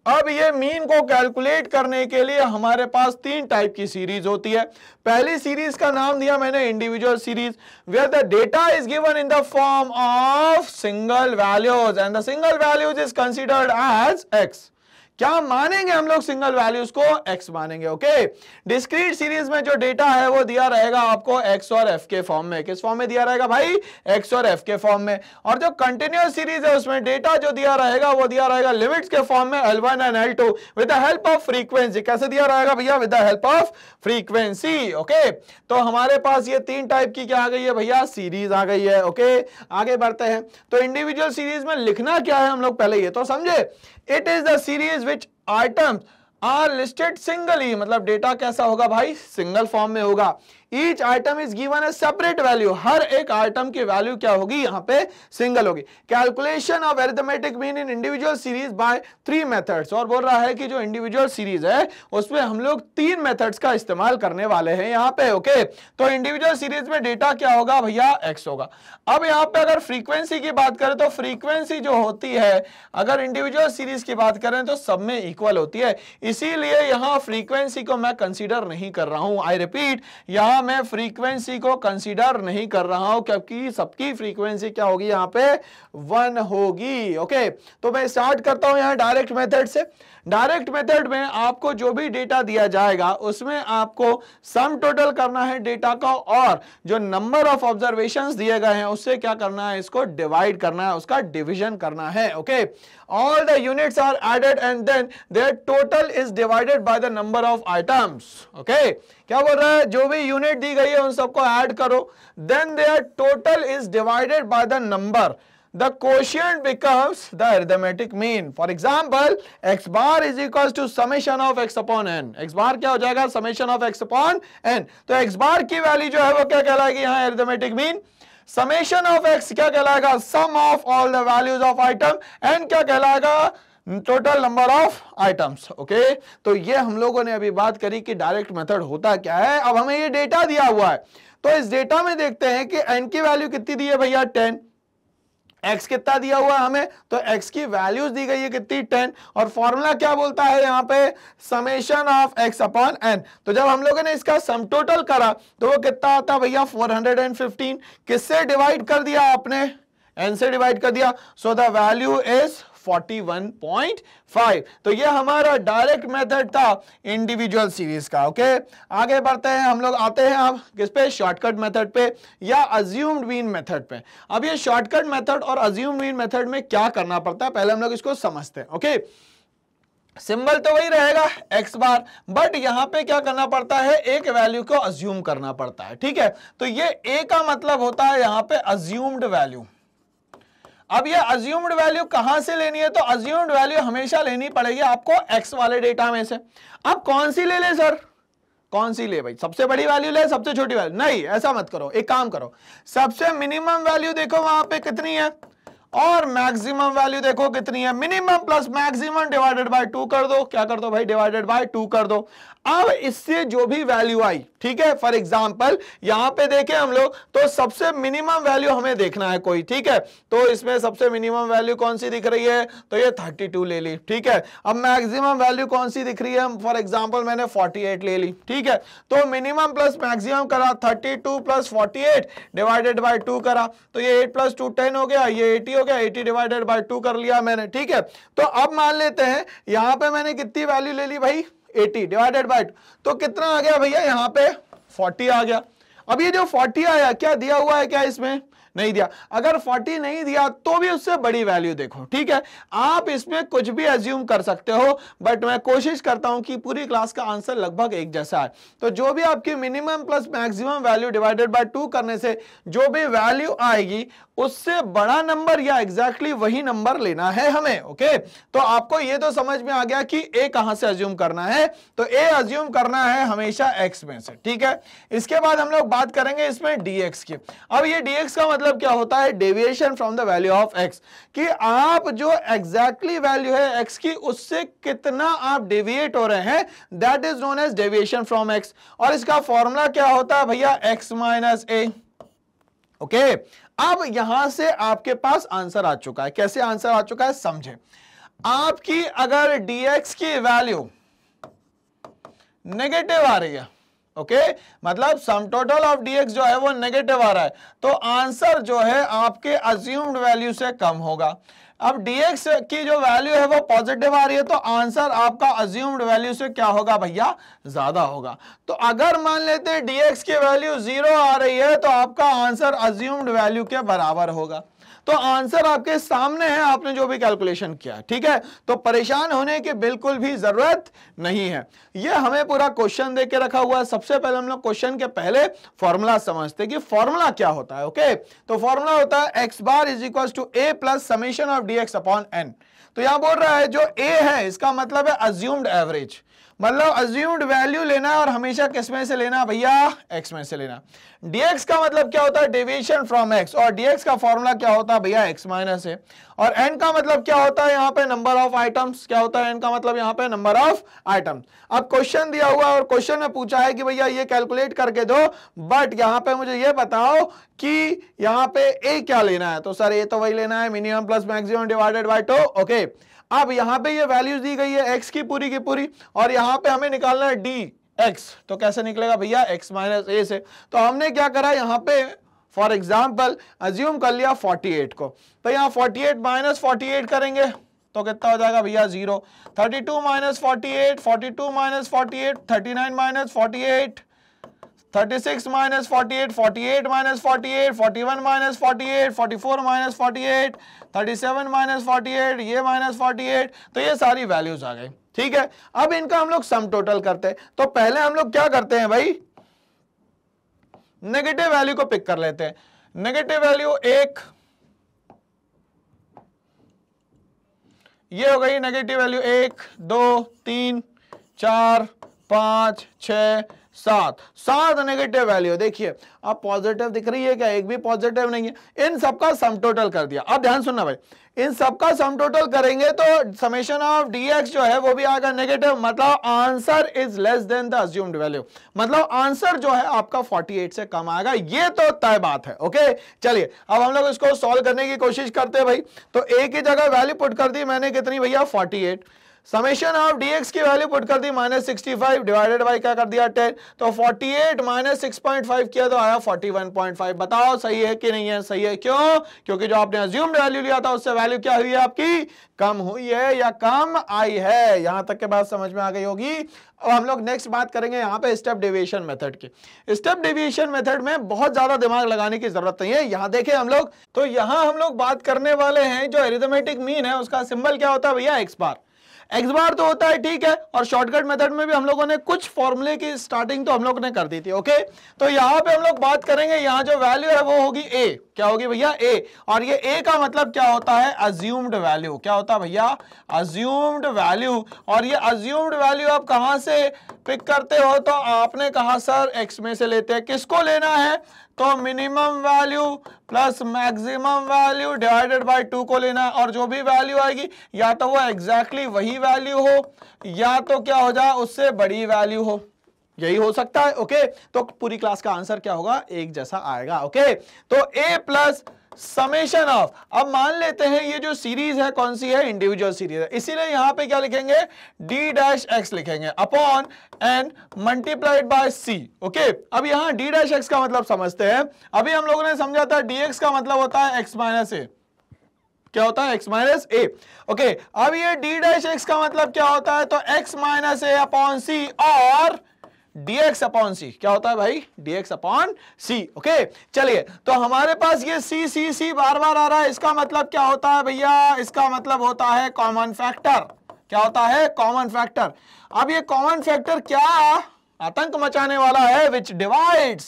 अब ये मीन को कैलकुलेट करने के लिए हमारे पास तीन टाइप की सीरीज़ होती है। पहली सीरीज़ का नाम दिया मैंने individual series where the data is given in the form of single values and the single values is considered as X क्या मानेंगे हम लोग सिंगल वैल्यूज़ को? एक्स मानेंगे ओके डिस्क्रीट सीरीज़ में जो डेटा है, वो दिया रहेगा आपको एक्स और एफ़ के फॉर्म में। किस फॉर्म में दिया रहेगा भाई? एक्स और एफ़ के फॉर्म में। और जो कंटिन्यूस सीरीज़ है, उसमें डेटा जो दिया रहेगा, वो दिया रहेगा लिमिट्स के फॉर्म में L one and L two with help of frequency कैसे दिया रहेगा भैया? With help of frequency okay तो हमारे पास ये तीन टाइप की क्या आ गई है भैया? सीरीज़ आ गई है ओके आगे बढ़ते हैं। तो इंडिविजुअल सीरीज़ में लिखना क्या है हम लोग पहले ये तो समझे? It is the series which items are listed single ही मतलब डेटा कैसा होगा भाई? सिंगल फॉर्म में होगा। Each item is given a separate value हर एक आइटम की वैल्यू क्या होगी? यहाँ पे सिंगल होगी। Calculation of arithmetic mean in individual series by three methods और बोल रहा है कि जो इंडिविजुअल सीरीज़ है, उसमें हम लोग तीन मेथड्स का इस्तेमाल करने वाले हैं यहाँ पे ओके तो इंडिविजुअल सीरीज़ में डेटा क्या होगा भैया? एक्स होगा। अब यहाँ पे अगर फ्रीक्वेंसी की बात करें तो फ्रीक्वेंसी जो होती है, अगर इंडिविजुअल सीरीज़ की बात करें तो सब में इक्वल होती है। इसीलिए यहाँ फ्रीक्वेंसी को मैं कंसीडर नहीं कर रहा हूँ। आई रिपीट यहाँ मैं फ्रीक्वेंसी को कंसीडर नहीं कर रहा हूँ, क्योंकि सबकी फ्रीक्वेंसी क्या होगी? यहाँ पे वन होगी ओके तो मैं स्टार्ट करता हूँ यहाँ डायरेक्ट मेथड से। डायरेक्ट मेथड में आपको जो भी डेटा दिया जाएगा, उसमें आपको सम टोटल करना है डेटा का और जो नंबर ऑफ़ ऑब्जर्वेशन दिए गए हैं, उससे क्या करना है, इसको डिवाइड करना है, उसका डिविजन करना है okay all the units are added and then their total is divided by the number of items okay क्या बोल रहा है? जो भी यूनिट दी गई है, उन सबको ऐड करो। Then their total is divided by the number the quotient becomes the arithmetic mean. For example, x bar is equals to summation of x upon n. x bar क्या हो जाएगा summation of x upon n. तो x bar की वैल्यू जो है वो क्या कहलाएगी यहाँ arithmetic mean. Summation of x क्या कहलाएगा sum of all the values of item n क्या कहलाएगा total number of items okay तो ये हम लोगों ने अभी बात करी कि डायरेक्ट मेथड होता क्या है अब हमें ये डेटा दिया हुआ है तो इस डेटा में देखते हैं कि n की वैल्यू कितनी दी है भैया 10 x कितना दिया हुआ है हमें? तो x की वैल्यूज़ दी गई है कितनी? 10 और फॉर्मूला क्या बोलता है यहाँ पे? Summation of x upon N तो जब हम लोगों ने इसका सम टोटल करा तो वो कितना आता भैया? 415 किससे डिवाइड कर दिया आपने? एन से डिवाइड कर दिया। सो द वैल्यू इज़ 41.5 तो ये हमारा डायरेक्ट मेथड था इंडिविजुअल सीरीज़ का ओके आगे बढ़ते हैं, हम लोग आते हैं अब किस पे? शॉर्टकट मेथड पे या अज्यूम्ड मीन मेथड पे। अब ये शॉर्टकट मेथड और अज्यूम्ड मीन मेथड में क्या करना पड़ता है? पहले हम लोग इसको समझते हैं ओके सिंबल तो वही रहेगा एक्स बार बट यहाँ पे क्या करना पड़ता है? एक वैल्यू को अज्यूम करना पड़ता है, ठीक है? तो ये ए का मतलब होता है यहाँ पे अज्यूम्ड वैल्यू अब ये अज्यूम्ड वैल्यू कहाँ से लेनी है? तो अज्यूम्ड वैल्यू हमेशा लेनी पड़ेगी आपको एक्स वाले डेटा में से। अब कौन सी ले ले सर कौन सी ले भाई? सबसे बड़ी वैल्यू ले, सबसे छोटी वैल्यू नहीं, ऐसा मत करो। एक काम करो। सबसे मिनिमम वैल्यू देखो वहाँ पे कितनी है। और मैक्सिमम वैल्यू देखो कितनी है। Minimum plus maximum divided by two कर दो। क्या कर दो भाई? डिवाइडेड बाय टू कर दो। अब इससे जो भी वैल्यू आई, ठीक है? फॉर एग्ज़ाम्पल यहाँ पे देखें हम लोग तो सबसे मिनिमम वैल्यू हमें देखना है कोई, ठीक है? तो इसमें सबसे मिनिमम वैल्यू कौन सी दिख रही है? तो ये 32 ले ली, ठीक है? अब मैक्सिमम वैल्यू कौन सी दिख रही है? फॉर एग्ज़ाम्पल मैंने 48 ले ली, ठीक है? तो मिनिमम प्लस मैक्सिमम करा 32 प्लस 48 डिवाइडेड बाई टू करा तो ये 8 प्लस टू टेन हो गया, ये 80 हो गया 80 डिवाइडेड बाई टू कर लिया मैंने, ठीक है? तो अब मान लेते हैं, यहाँ पर मैंने कितनी वैल्यू ले ली भाई? 80 डिवाइडेड बाय तो कितना आ गया भैया? यहाँ पे 40 आ गया। अब ये जो 40 आया, क्या दिया हुआ है क्या इसमें? नहीं दिया। अगर 40 नहीं दिया तो भी उससे बड़ी वैल्यू देखो, ठीक है? आप इसमें कुछ भी एज्यूम कर सकते हो बट मैं कोशिश करता हूँ कि पूरी क्लास का आंसर लगभग एक जैसा है। तो जो भी आपकी minimum plus maximum value divided by two करने से जो भी वैल्यू आएगी, उससे बड़ा नंबर या एग्जैक्टली exactly वही नंबर लेना है हमें ओके तो आपको ये तो समझ में आ गया कि ए कहाँ से अज्यूम करना है। तो ए अज्यूम करना है हमेशा एक्स में से, ठीक है? इसके बाद हम लोग बात करेंगे इसमें डीएक्स की। अब ये डीएक्स का मतलब क्या होता है? Deviation from the value of X कि आप जो एग्जैक्टली वैल्यू है एक्स की, उससे कितना आप डेविएट हो रहे हैं that is known as deviation from X और इसका फॉर्मूला क्या होता है भैया? एक्स माइनस ए ओके अब यहाँ से आपके पास आंसर आ चुका है। कैसे आंसर आ चुका है? समझे। आपकी अगर dx की वैल्यू नेगेटिव आ रही है ओके okay? मतलब सम टोटल ऑफ़ डीएक्स जो है वो नेगेटिव आ रहा है। तो आंसर जो है आपके अज्यूम्ड वैल्यू से कम होगा। अब dx की जो वैल्यू है वो पॉजिटिव आ रही है तो आंसर आपका अज्यूम्ड वैल्यू से क्या होगा भैया? ज़्यादा होगा। तो अगर मान लेते हैं dx की वैल्यू ज़ीरो आ रही है तो आपका आंसर अज्यूम्ड वैल्यू के बराबर होगा। तो आंसर आपके सामने है, आपने जो भी कैलकुलेशन किया, ठीक है? तो परेशान होने की बिल्कुल भी ज़रूरत नहीं है। ये हमें पूरा क्वेश्चन दे के रखा हुआ है। सबसे पहले हम लोग क्वेश्चन के पहले फॉर्मूला समझते कि फॉर्मूला क्या होता है ओके तो फॉर्मूला होता है X bar is equal to A plus summation of D X upon N तो यहाँ बोल रहा है, जो ए है, इसका मतलब है अज्यूम्ड एवरेज मतलब अज्यूम्ड वैल्यू लेना है और हमेशा किसमें से लेना भैया? एक्स में से लेना dx का मतलब क्या होता है? Deviation from x. और dx का फॉर्मूला क्या होता है भैया? X माइनस है और n का मतलब क्या होता है यहाँ पे? नंबर ऑफ़ आइटम्स क्या होता है n का मतलब यहाँ पे? नंबर ऑफ़ आइटम्स अब क्वेश्चन दिया हुआ और क्वेश्चन में पूछा है कि भैया ये कैलकुलेट करके दो बट यहाँ पे मुझे ये बताओ कि यहाँ पे a क्या लेना है? तो सर ए तो वही लेना है। Minimum plus maximum divided by two okay अब यहाँ पे ये वैल्यूज़ दी गई है एक्स की पूरी की पूरी, और यहाँ पे हमें निकालना है डी एक्स तो कैसे निकलेगा भैया? एक्स माइनस ए से। तो हमने क्या करा यहाँ पे? फॉर एग्ज़ाम्पल अज्यूम कर लिया 48 को। तो यहाँ 48 माइनस फोर्टी करेंगे तो कितना हो जाएगा भैया? Zero 32 minus forty eight forty two minus forty eight thirty nine minus forty eight 36 minus 48, 48 minus 48, 41 minus 48, 44 minus 48, 37 minus 48, ये minus 48, तो ये सारी वैल्यूज़ आ गई। ठीक है? अब इनका हम लोग सम टोटल करते हैं। तो पहले हम लोग क्या करते हैं भाई? नेगेटिव वैल्यू को पिक कर लेते हैं। नेगेटिव वैल्यू एक ये हो गई नेगेटिव वैल्यू एक दो तीन चार पाँच छ सात सात नेगेटिव वैल्यू देखिए अब पॉजिटिव दिख रही है क्या? एक भी पॉजिटिव नहीं है। इन सबका सम टोटल कर दिया। अब ध्यान सुनना भाई। इन सबका सम टोटल करेंगे तो समेशन ऑफ़ डीएक्स जो है, वो भी आएगा नेगेटिव मतलब answer is less than the assumed value मतलब आंसर जो है, आपका 48 से कम आएगा। ये तो तय बात है ओके चलिए, अब हम लोग इसको सॉल्व करने की कोशिश करते हैं भाई। तो ए की जगह वैल्यू पुट कर दी मैंने कितनी भैया? 48 समेशन ऑफ़ dx की वैल्यू पुट कर दी minus sixty five divided by क्या कर दिया? टेन तो forty eight minus six point five किया तो आया फोर्टी वन पॉइंट फाइव बताओ सही है कि नहीं है? सही है क्यों? क्योंकि जो आपने अज्यूम्ड वैल्यू लिया था, उससे वैल्यू क्या हुई है आपकी? कम हुई है या कम आई है? यहाँ तक के बात समझ में आ गई होगी। अब हम लोग नेक्स्ट बात करेंगे यहाँ पे स्टेप डेविएशन मेथड की। स्टेप डेविएशन मेथड में बहुत ज़्यादा दिमाग लगाने की ज़रूरत नहीं है। यहाँ देखें हम लोग तो यहाँ हम लोग बात करने वाले हैं, जो एरिथमेटिक मीन है, उसका सिंबल क्या होता है भैया? एक्स बार एक्स बार तो होता है, ठीक है, और शॉर्टकट मेथड में भी हम लोगों ने कुछ फॉर्मूले की स्टार्टिंग तो हम लोग ने कर दी थी ओके तो यहाँ पे हम लोग बात करेंगे, यहाँ जो वैल्यू है वो होगी ए क्या होगी भैया? ए और ये ए का मतलब क्या होता है? अज्यूम्ड वैल्यू क्या होता है भैया? अज्यूम्ड वैल्यू और ये अज्यूम्ड वैल्यू आप कहाँ से पिक करते हो? तो आपने कहा, सर एक्स में से लेते हैं। किसको लेना है? तो minimum value plus maximum value divided by two को लेना है और जो भी वैल्यू आएगी, या तो वो एग्जैक्टली exactly वही वैल्यू हो, या तो क्या हो जाए उससे बड़ी वैल्यू हो। यही हो सकता है ओके तो पूरी क्लास का आंसर क्या होगा? एक जैसा आएगा ओके तो ए प्लस समेशन ऑफ़ अब मान लेते हैं ये जो सीरीज़ है, कौन सी है? इंडिविजुअल सीरीज़ है। इसीलिए यहाँ पे क्या लिखेंगे? डी डैश एक्स लिखेंगे। Upon N multiplied by C okay अब यहाँ डी डैश एक्स का मतलब समझते हैं। अभी हम लोगों ने समझा था डी एक्स का मतलब होता है एक्स माइनस ए क्या होता है? एक्स माइनस ए ओके अब ये डी डैश एक्स का मतलब क्या होता है? तो X minus A upon C और dx अपॉन सी क्या होता है भाई? dx अपॉन सी ओके चलिए तो हमारे पास ये सी सी सी बार बार आ रहा है, इसका मतलब क्या होता है भैया? इसका मतलब होता है कॉमन फैक्टर क्या होता है? कॉमन फैक्टर अब ये कॉमन फैक्टर क्या आतंक मचाने वाला है विच डिवाइड्स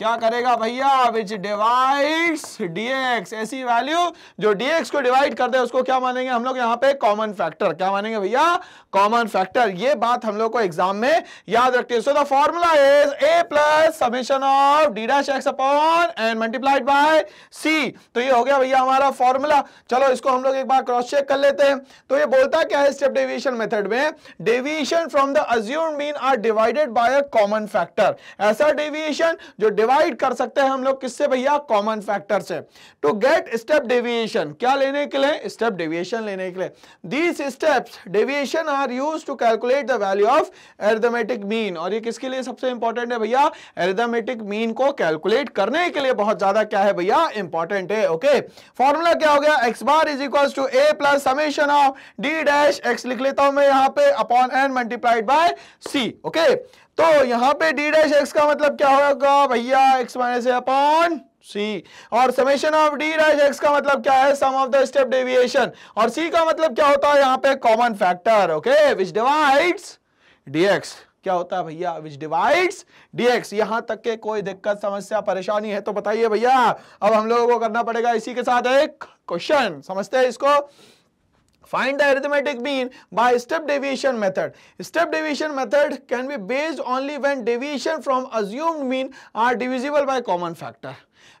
क्या करेगा भैया? विच डिवाइड्स डीएक्स ऐसी वैल्यू जो डीएक्स को डिवाइड कर दे उसको क्या मानेंगे हम लोग यहाँ पे? कॉमन फैक्टर क्या मानेंगे भैया? कॉमन फैक्टर ये बात हम लोग को एग्ज़ाम में याद रखते हैं। So the formula is A plus summation of D dash X upon and multiplied by C तो ये हो गया भैया हमारा फॉर्मूला चलो इसको हम लोग एक बार क्रॉस चेक कर लेते हैं। तो ये बोलता क्या है स्टेप डेविएशन मेथड में? Deviation from the assumed mean are divided by a common factor ऐसा डेविएशन जो डिवाइड कर सकते हैं हम लोग किससे भैया? कॉमन फैक्टर से। टू गेट स्टेप डेविएशन क्या लेने के लिए? स्टेप डेविएशन लेने के लिए। These steps deviation are use to calculate the value of arithmetic mean और ये किसके लिए सबसे इंपॉर्टेंट है भैया? एरिथमेटिक मीन को कैलकुलेट करने के लिए बहुत ज़्यादा क्या है भैया? इंपॉर्टेंट है ओके फॉर्मूला क्या हो गया? X bar is equal to A plus summation of D dash X लिख लेता हूँ मैं यहाँ पे upon N multiplied by C okay तो यहाँ पे डी डैश एक्स का मतलब क्या होगा भैया? एक्स माइनस अपॉन सी और summation of D dash X का मतलब क्या है? Sum of the step deviation और सी का मतलब क्या होता है यहाँ पे? Common factor okay which divides DX क्या होता है भैया? विच डिवाइड्स डीएक्स यहाँ तक के कोई दिक्कत, समस्या, परेशानी है तो बताइए भैया। अब हम लोगों को करना पड़ेगा इसी के साथ एक क्वेश्चन समझते हैं इसको? Find the arithmetic mean by step deviation method. Step deviation method can be based only when deviation from assumed mean are divisible by common factor.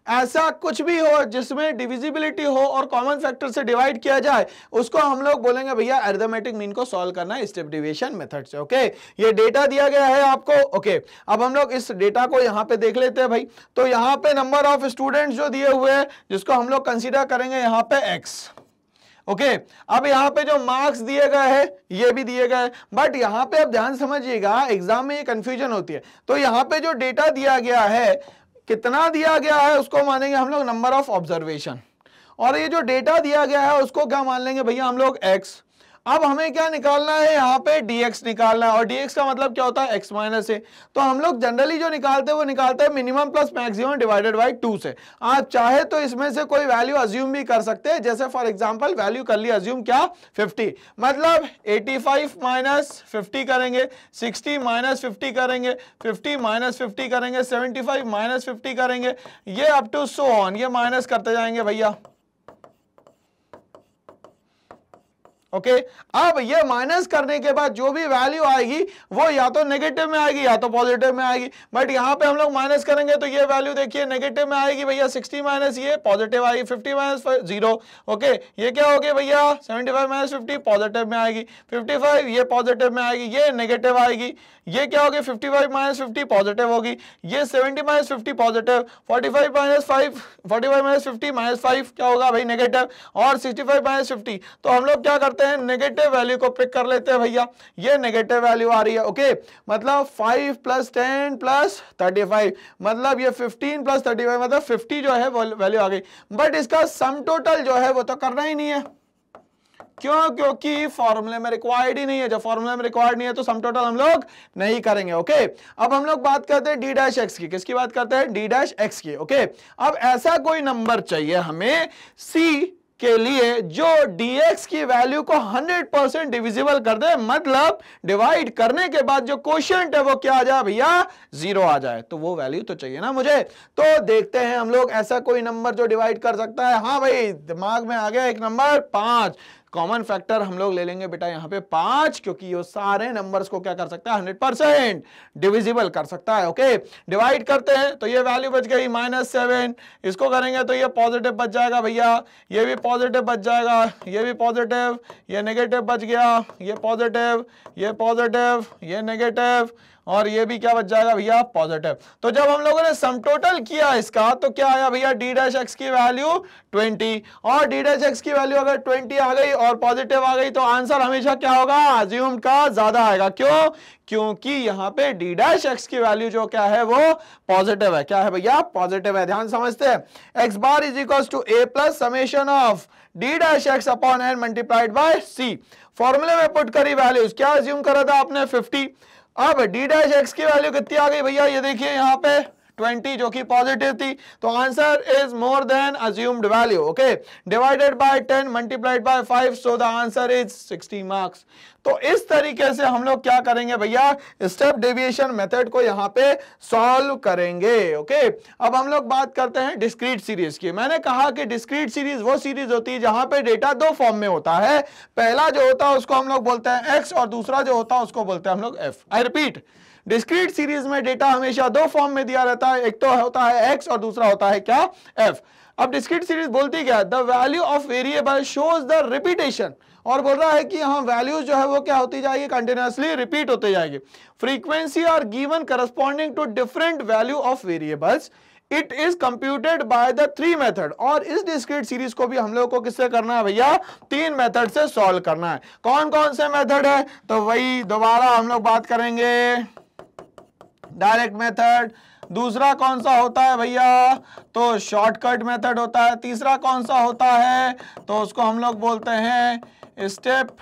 ऐसा कुछ भी हो जिसमें डिविजिबिलिटी हो और कॉमन फैक्टर से डिवाइड किया जाए, उसको हम लोग बोलेंगे भैया अरिथमेटिक मीन को सॉल्व करना है स्टेप डिविएशन मेथड से ओके ये डेटा दिया गया है आपको ओके अब हम लोग इस डेटा को यहाँ पे देख लेते हैं भाई तो यहाँ पे नंबर ऑफ़ स्टूडेंट्स जो दिए हुए हैं, जिसको हम लोग कंसिडर करेंगे यहाँ पे एक्स ओके? okay, अब यहाँ पे जो मार्क्स दिए गए हैं ये भी दिए गए बट यहाँ पे आप ध्यान समझिएगा एग्ज़ाम में ये कंफ्यूजन होती है। तो यहाँ पे जो डेटा दिया गया है कितना दिया गया है उसको मानेंगे हम लोग नंबर ऑफ़ ऑब्जर्वेशन और ये जो डेटा दिया गया है उसको क्या मान लेंगे भैया हम लोग? एक्स अब हमें क्या निकालना है? यहाँ पे dx निकालना है। और dx का मतलब क्या होता है? X माइनस ए तो हम लोग जनरली जो निकालते हैं, वो निकालते हैं minimum plus maximum divided by two से। आप चाहे तो इसमें से कोई वैल्यू अज्यूम भी कर सकते हैं। जैसे फॉर एग्जांपल वैल्यू कर ली अज्यूम क्या? 50 मतलब 85 माइनस फिफ्टी करेंगे 60 माइनस फिफ्टी करेंगे 50 माइनस फिफ्टी करेंगे 75 माइनस फिफ्टी करेंगे। ये अप टू सो ऑन ये माइनस करते जाएँगे भैया। Okay okay? अब ये माइनस करने के बाद जो भी वैल्यू आएगी, वो या तो नेगेटिव में आएगी या तो पॉजिटिव में आएगी। बट यहाँ पे हम लोग माइनस करेंगे तो ये वैल्यू देखिए नेगेटिव में आएगी भैया 60 माइनस ये पॉजिटिव आएगी 50 माइनस ज़ीरो ओके ये क्या हो गया भैया? 75 माइनस फिफ्टी पॉजिटिव में आएगी। 55 ये पॉजिटिव में आएगी, ये नेगेटिव आएगी। ये क्या होगी 55 माइनस फिफ्टी पॉजिटिव होगी। ये 70 minus fifty positive 45 minus five forty five minus fifty minus five क्या होगा भाई? नेगेटिव और 65 माइनस फिफ्टी तो हम लोग क्या करते करते हैं नेगेटिव वैल्यू को पिक कर लेते हैं भैया। ये नेगेटिव वैल्यू आ रही है ओके मतलब five plus ten plus thirty five मतलब ये फिफ्टीन प्लस थर्टी फाइव मतलब फिफ्टी जो है वैल्यू आ गई। बट इसका सम टोटल जो है वो तो करना ही नहीं है। क्यों? क्योंकि फॉर्मूले में रिक्वायर्ड ही नहीं है। जब फॉर्मूले में रिक्वायर्ड नहीं है तो सम टोटल हम लोग नहीं करेंगे ओके अब हम लोग बात करते हैं डी डैश एक्स की। किसकी बात करते हैं? डी डैश एक्स की ओके अब ऐसा कोई नंबर चाहिए हमें सी के लिए जो dx की वैल्यू को 100 परसेंट डिविजिबल कर दे मतलब डिवाइड करने के बाद जो क्वेश्चन है वो क्या आ जाए भैया? ज़ीरो आ जाए। तो वो वैल्यू तो चाहिए ना मुझे। तो देखते हैं हम लोग, ऐसा कोई नंबर जो डिवाइड कर सकता है? हाँ भाई, दिमाग में आ गया एक नंबर पाँच। कॉमन फैक्टर हम लोग ले लेंगे बेटा यहाँ पे पाँच, क्योंकि ये सारे नंबर्स को क्या कर सकता है? हंड्रेड परसेंट डिविजिबल कर सकता है ओके डिवाइड करते हैं तो ये वैल्यू बच गई माइनस सेवन इसको करेंगे तो ये पॉजिटिव बच जाएगा भैया। ये भी पॉजिटिव बच जाएगा, ये भी पॉजिटिव ये नेगेटिव बच गया, ये पॉजिटिव ये पॉजिटिव ये नेगेटिव और ये भी क्या बच जाएगा भैया? पॉजिटिव तो जब हम लोगों ने सम टोटल किया इसका तो क्या आया भैया? डी डैश एक्स की वैल्यू 20 और डी डैश एक्स की वैल्यू अगर 20 आ गई और पॉजिटिव आ गई तो आंसर हमेशा क्या होगा? अज्यूम का ज़्यादा आएगा। क्यों? क्योंकि यहाँ पे डी डैश एक्स की वैल्यू जो क्या है, वो पॉजिटिव है। क्या है भैया? पॉजिटिव है। ध्यान समझते हैं। X bar is equal to A plus summation of D dash X upon N multiplied by C फॉर्मूले में पुट करी वैल्यूज़ क्या अज्यूम करा था आपने? 50 अब डी डैश एक्स की वैल्यू कितनी आ गई भैया? ये देखिए यहाँ पे। 20 जो कि पॉजिटिव थी तो answer is more than assumed value okay divided by 10 multiplied by 5 so the answer is 60 marks तो इस तरीके से हम लोग क्या करेंगे भैया? स्टेप डेविएशन मेथड को यहाँ पे सॉल्व करेंगे ओके अब हम लोग बात करते हैं डिस्क्रीट सीरीज़ की। मैंने कहा कि डिस्क्रीट सीरीज़ वो सीरीज़ होती है जहाँ पे डेटा दो फॉर्म में होता है। पहला जो होता है उसको हम लोग बोलते हैं एक्स और दूसरा जो होता है उसको बोलते हैं हम लोग F I repeat discrete series में डेटा हमेशा दो फॉर्म में दिया रहता है, एक तो होता है एक्स और दूसरा होता है क्या? एफ़ अब डिस्क्रीट सीरीज़ बोलती क्या? The value of variable shows the repetition और बोल रहा है कि यहाँ वैल्यूज़ जो है वो क्या होती जाएगी? कंटिन्यूसली रिपीट होती जाएगी। Frequency are given corresponding to different value of variables it is computed by the three method और इस डिस्क्रीट सीरीज़ को भी हम लोग को किससे करना है भैया? तीन मेथड से सॉल्व करना है। कौन कौन से मेथड है? तो वही दोबारा हम लोग बात करेंगे। डायरेक्ट मेथड दूसरा कौन सा होता है भैया? तो शॉर्टकट मेथड होता है। तीसरा कौन सा होता है? तो उसको हम लोग बोलते हैं स्टेप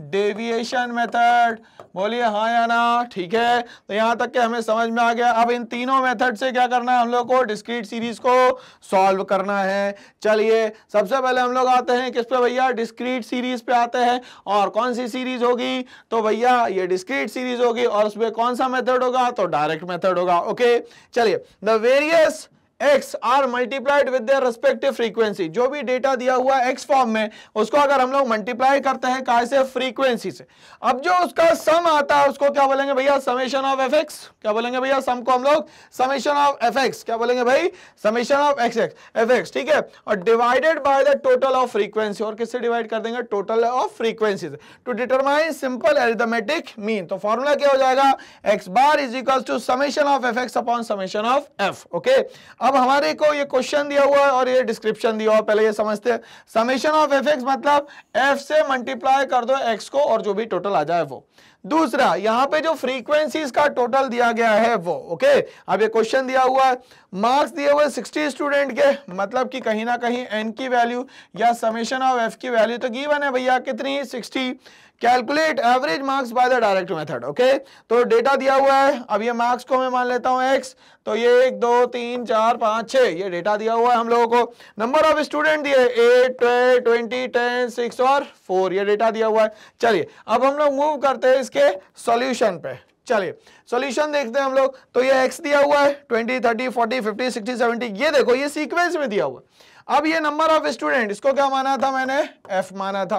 डेविएशन मेथड बोलिए हाँ या ना? ठीक है। तो यहाँ तक के हमें समझ में आ गया। अब इन तीनों मेथड से क्या करना है? हम लोग को डिस्क्रीट सीरीज़ को सॉल्व करना है। चलिए, सबसे पहले हम लोग आते हैं। किस पे भैया? डिस्क्रीट सीरीज़ पे आते हैं। और कौन सी सीरीज़ होगी? तो भैया, ये डिस्क्रीट सीरीज़ होगी। और उसमें कौन सा मेथड होगा? तो डायरेक्ट मेथड होगा। ओके चलिए the various X are multiplied with their respective frequency जो भी डेटा दिया हुआ है एक्स फॉर्म में, उसको अगर हम लोग मल्टीप्लाई करते हैं कहा से? फ्रीक्वेंसी से। अब जो उसका सम आता है, उसको क्या बोलेंगे भैया? समेशन ऑफ़ एफ़ एक्स क्या बोलेंगे भैया? सम को हम लोग समेशन ऑफ़ एफ़ एक्स क्या बोलेंगे भाई? Summation of X X F X ठीक है? और divided by the total of frequency और किससे डिवाइड कर देंगे? टोटल ऑफ़ फ्रीक्वेंसी से। To determine simple arithmetic mean तो फॉर्मूला क्या हो जाएगा? X bar is equal to summation of F X upon summation of F okay अब हमारे को ये क्वेश्चन दिया हुआ है और ये डिस्क्रिप्शन दिया हुआ पहले ये समझते हैं। समेशन ऑफ़ एफ़ मतलब एफ़ से मल्टीप्लाई कर दो एक्स को और जो भी टोटल आ जाए वो। दूसरा, यहाँ पे जो फ्रीक्वेंसीज का टोटल दिया गया है वो ओके अब ये क्वेश्चन दिया हुआ है। मार्क्स दिए हुए 60 स्टूडेंट के मतलब कि कहीं ना कहीं एन की वैल्यू या समेशन ऑफ़ एफ़ की वैल्यू तो गिवन है भैया, कितनी? 60 calculate average marks by the direct method okay तो डेटा दिया हुआ है, अब ये मार्क्स को मैं मान लेता हूँ एक्स तो ये एक, दो, तीन, चार, पाँच, छह, ये डेटा दिया हुआ है हम लोगों को। नंबर ऑफ़ स्टूडेंट दिए एट ट्वेंटी टेन सिक्स और फोर ये डेटा दिया हुआ है। चलिए, अब हम लोग मूव करते हैं इसके सॉल्यूशन पे। चलिए सॉल्यूशन देखते हैं हम लोग। तो ये एक्स दिया हुआ है twenty thirty forty fifty sixty seventy ये देखो, ये सीक्वेंस में दिया हुआ अब ये नंबर ऑफ़ स्टूडेंट इसको क्या माना था मैंने? एफ़ माना था।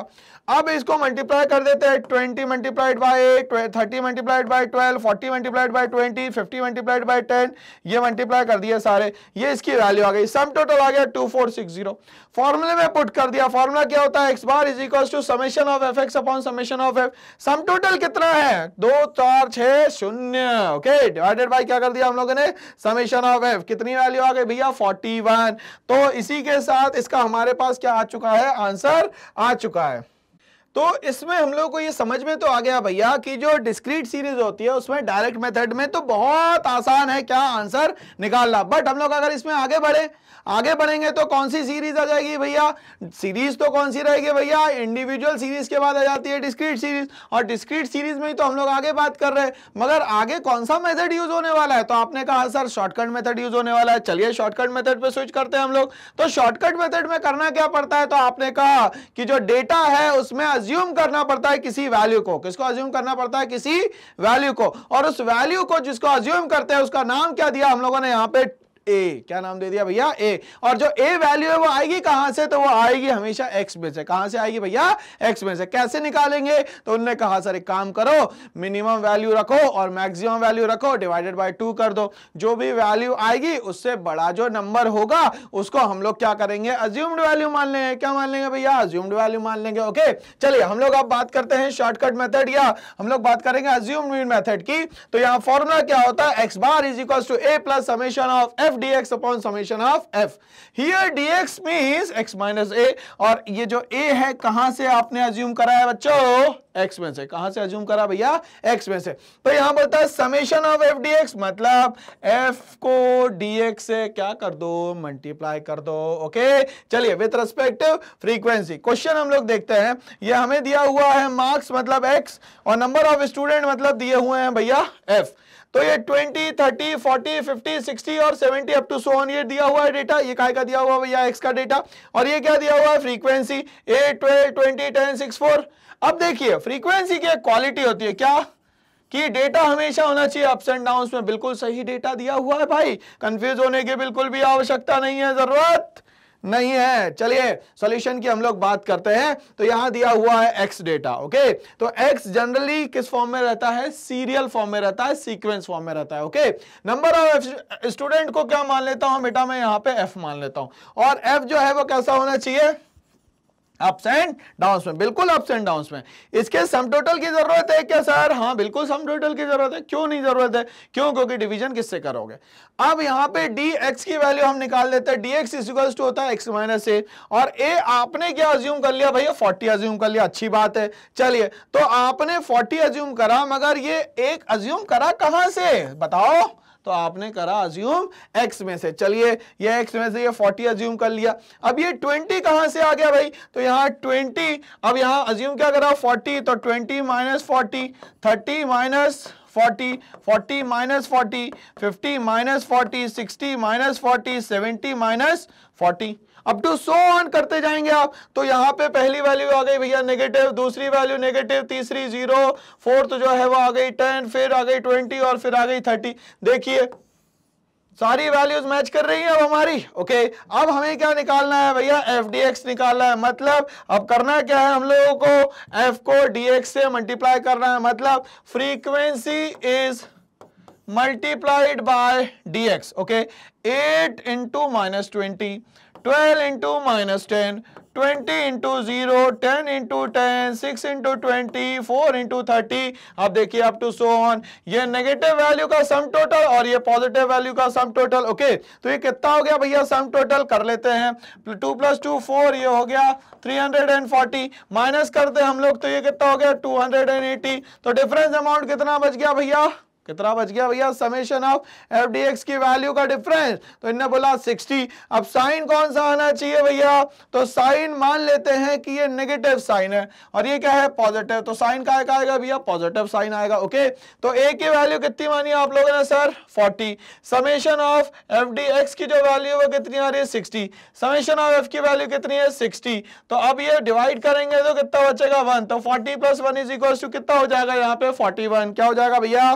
अब इसको मल्टीप्लाई कर देते हैं twenty multiplied by eight thirty multiplied by twelve forty multiplied by twenty fifty multiplied by ten ये मल्टीप्लाई कर दिए सारे। ये इसकी वैल्यू आ गई। सम टोटल आ गया टू फोर सिक्स ज़ीरो फॉर्मूले में पुट कर दिया। फॉर्मूला क्या होता है? X bar is equal to summation of f x upon summation of f sum total कितना है? दो, चार, छह, शून्य। ओके डिवाइडेड बाई क्या कर दिया हम लोगों ने? समेशन ऑफ़ एफ़ कितनी वैल्यू आ गई? भैया फोर्टी वन तो इसी के साथ इसका हमारे पास क्या आ चुका है? आंसर आ चुका है। तो इसमें हम लोग को ये समझ में तो आ गया भैया कि जो डिस्क्रीट सीरीज़ होती है, उसमें डायरेक्ट मेथड में तो बहुत आसान है क्या आंसर निकालना। बट हम लोग अगर इसमें आगे बढ़े आगे बढ़ेंगे तो कौन सी सीरीज़ आ जाएगी भैया? सीरीज़ तो कौन सी रहेगी भैया? इंडिविजुअल सीरीज़ के बाद आ जाती है डिस्क्रीट सीरीज़ और डिस्क्रीट सीरीज़ में ही तो हम लोग आगे बात कर रहे हैं। मगर आगे कौन सा मेथड यूज़ होने वाला है? तो आपने कहा, सर शॉर्टकट मेथड यूज़ होने वाला है। चलिए शॉर्टकट मेथड पे स्विच करते हैं हम लोग। तो शॉर्टकट मेथड में करना क्या पड़ता है? तो आपने कहा कि जो डेटा है, उसमें अज्यूम करना पड़ता है किसी वैल्यू को। किसको अज्यूम करना पड़ता है? किसी वैल्यू को। और उस वैल्यू को जिसको अज्यूम करते हैं, उसका नाम क्या दिया हम लोगों ने? यहाँ पे ए क्या नाम दे दिया भैया? ए और जो ए वैल्यू है वो आएगी कहाँ से? तो वो आएगी हमेशा एक्स में से। कहाँ से आएगी भैया? एक्स में से। कैसे निकालेंगे? तो उन्होंने कहा, सर, एक काम करो मिनिमम वैल्यू रखो और मैक्सिमम वैल्यू रखो डिवाइडेड बाय टू कर दो। जो भी वैल्यू आएगी, उससे बड़ा जो नंबर होगा, उसको हम लोग क्या करेंगे? अज्यूम्ड वैल्यू मान लेंगे। क्या मान लेंगे भैया? अज्यूम्ड वैल्यू मान लेंगे। ओके चलिए, हम लोग अब बात करते हैं शॉर्टकट मेथड या हम लोग बात करेंगे अज्यूम्ड मेथड की। तो यहाँ फॉर्मूला क्या होता है? X bar is equal to a plus summation of f f dx upon summation of f. Here dx means x minus a, और ये जो a है, कहाँ से आपने अज्यूम करा है बच्चों? x में से। कहाँ से अज्यूम करा भैया? x में से। तो यहाँ बोलता है समेशन ऑफ़ एफ़ dx मतलब f को dx से क्या कर दो? मल्टीप्लाई कर दो। ओके चलिए विथ रेस्पेक्ट फ्रीक्वेंसी क्वेश्चन हम लोग देखते हैं। ये हमें दिया हुआ है मार्क्स मतलब x, और नंबर ऑफ़ स्टूडेंट मतलब दिए हुए हैं भैया, f. तो ये 20, 30, 40, 50, 60 और 70 अप टू सोन ये दिया हुआ है डेटा ये काय का दिया हुआ भैया? एक्स का डेटा और ये क्या दिया हुआ है? फ्रीक्वेंसी 8, 12, 20, 10, 6, 4 अब देखिए फ्रीक्वेंसी की क्वालिटी होती है। क्या? कि डेटा हमेशा होना चाहिए अप्स एंड डाउन में। बिल्कुल सही डेटा दिया हुआ है भाई। कंफ्यूज होने की बिल्कुल भी आवश्यकता नहीं है ज़रूरत। नहीं है। चलिए सॉल्यूशन की हम लोग बात करते हैं। तो यहाँ दिया हुआ है एक्स डेटा ओके तो एक्स जनरली किस फॉर्म में रहता है? सीरियल फॉर्म में रहता है सीक्वेंस फॉर्म में रहता है ओके नंबर ऑफ़ स्टूडेंट को क्या मान लेता हूँ? बेटा मैं यहाँ पे एफ़ मान लेता हूँ। और एफ़ जो है वो कैसा होना चाहिए? अप्स एंड डाउन्स में, बिल्कुल अप्स एंड डाउन्स में। इसके सम टोटल की ज़रूरत है क्या सर हाँ बिल्कुल सम टोटल की ज़रूरत है। क्यों नहीं ज़रूरत है? क्यों? क्योंकि डिवीज़न किससे करोगे? अब यहाँ पे डी एक्स की वैल्यू हम निकाल लेते हैं। डी एक्स इजिकल्स टू होता है एक्स माइनस ए और ए आपने क्या अज्यूम कर लिया? भैया फोर्टी अज्यूम कर लिया। अच्छी बात है। चलिए तो आपने फोर्टी अज्यूम करा, मगर ये एक अज्यूम करा कहाँ से? बताओ। तो आपने करा अज्यूम एक्स में से। चलिए, ये एक्स में से ये 40 अज्यूम कर लिया। अब ये 20 कहाँ से आ गया भाई? तो यहाँ 20 अब यहाँ अज्यूम क्या करा? 40 तो 20 minus forty thirty minus 40 40 minus 40 50 minus 40 60 minus 40 70 minus 40 अब टू सो ऑन करते जाएँगे आप। तो यहाँ पे पहली वैल्यू आ गई भैया नेगेटिव दूसरी वैल्यू नेगेटिव तीसरी ज़ीरो फोर्थ जो है वो आ गई टेन फिर आ गई ट्वेंटी और फिर आ गई थर्टी देखिए, सारी वैल्यूज़ मैच कर रही है अब हमारी ओके अब हमें क्या निकालना है भैया? एफ़ डी एक्स निकालना है। मतलब अब करना क्या है हम लोगों को? एफ़ को डी एक्स से मल्टीप्लाई करना है। मतलब frequency is multiplied by d x okay eight into minus twenty 12 into minus 10, 20 into 0, 10 into 10, 6 into 20, 4 into 30. अब देखिए अप टू सो ऑन ये नेगेटिव वैल्यू का सम टोटल और ये पॉजिटिव वैल्यू का सम टोटल ओके तो ये कितना हो गया भैया सम टोटल कर लेते हैं। टू प्लस टू फोर ये हो गया 340 माइनस करते हम लोग तो ये कितना हो गया 280 तो डिफरेंस अमाउंट कितना बच गया भैया? कितना बच गया भैया? Summation of f d x की वैल्यू का डिफरेंस तो इन्होंने बोला 60 अब साइन कौन सा आना चाहिए भैया? तो साइन मान लेते हैं कि ये नेगेटिव साइन है। और ये क्या है? पॉजिटिव तो साइन का आएगा भैया? पॉजिटिव साइन आएगा। ओके तो ए की वैल्यू कितनी मानी आप लोगों ने sir 40 summation of f d x की जो वैल्यू वो कितनी आ रही है? 60 समेशन ऑफ़ एफ़ की वैल्यू कितनी है? 60 तो अब ये डिवाइड करेंगे तो कितना बचेगा? वन तो 40 plus one is equal to कितना हो जाएगा यहाँ पे? 41 क्या हो जाएगा भैया?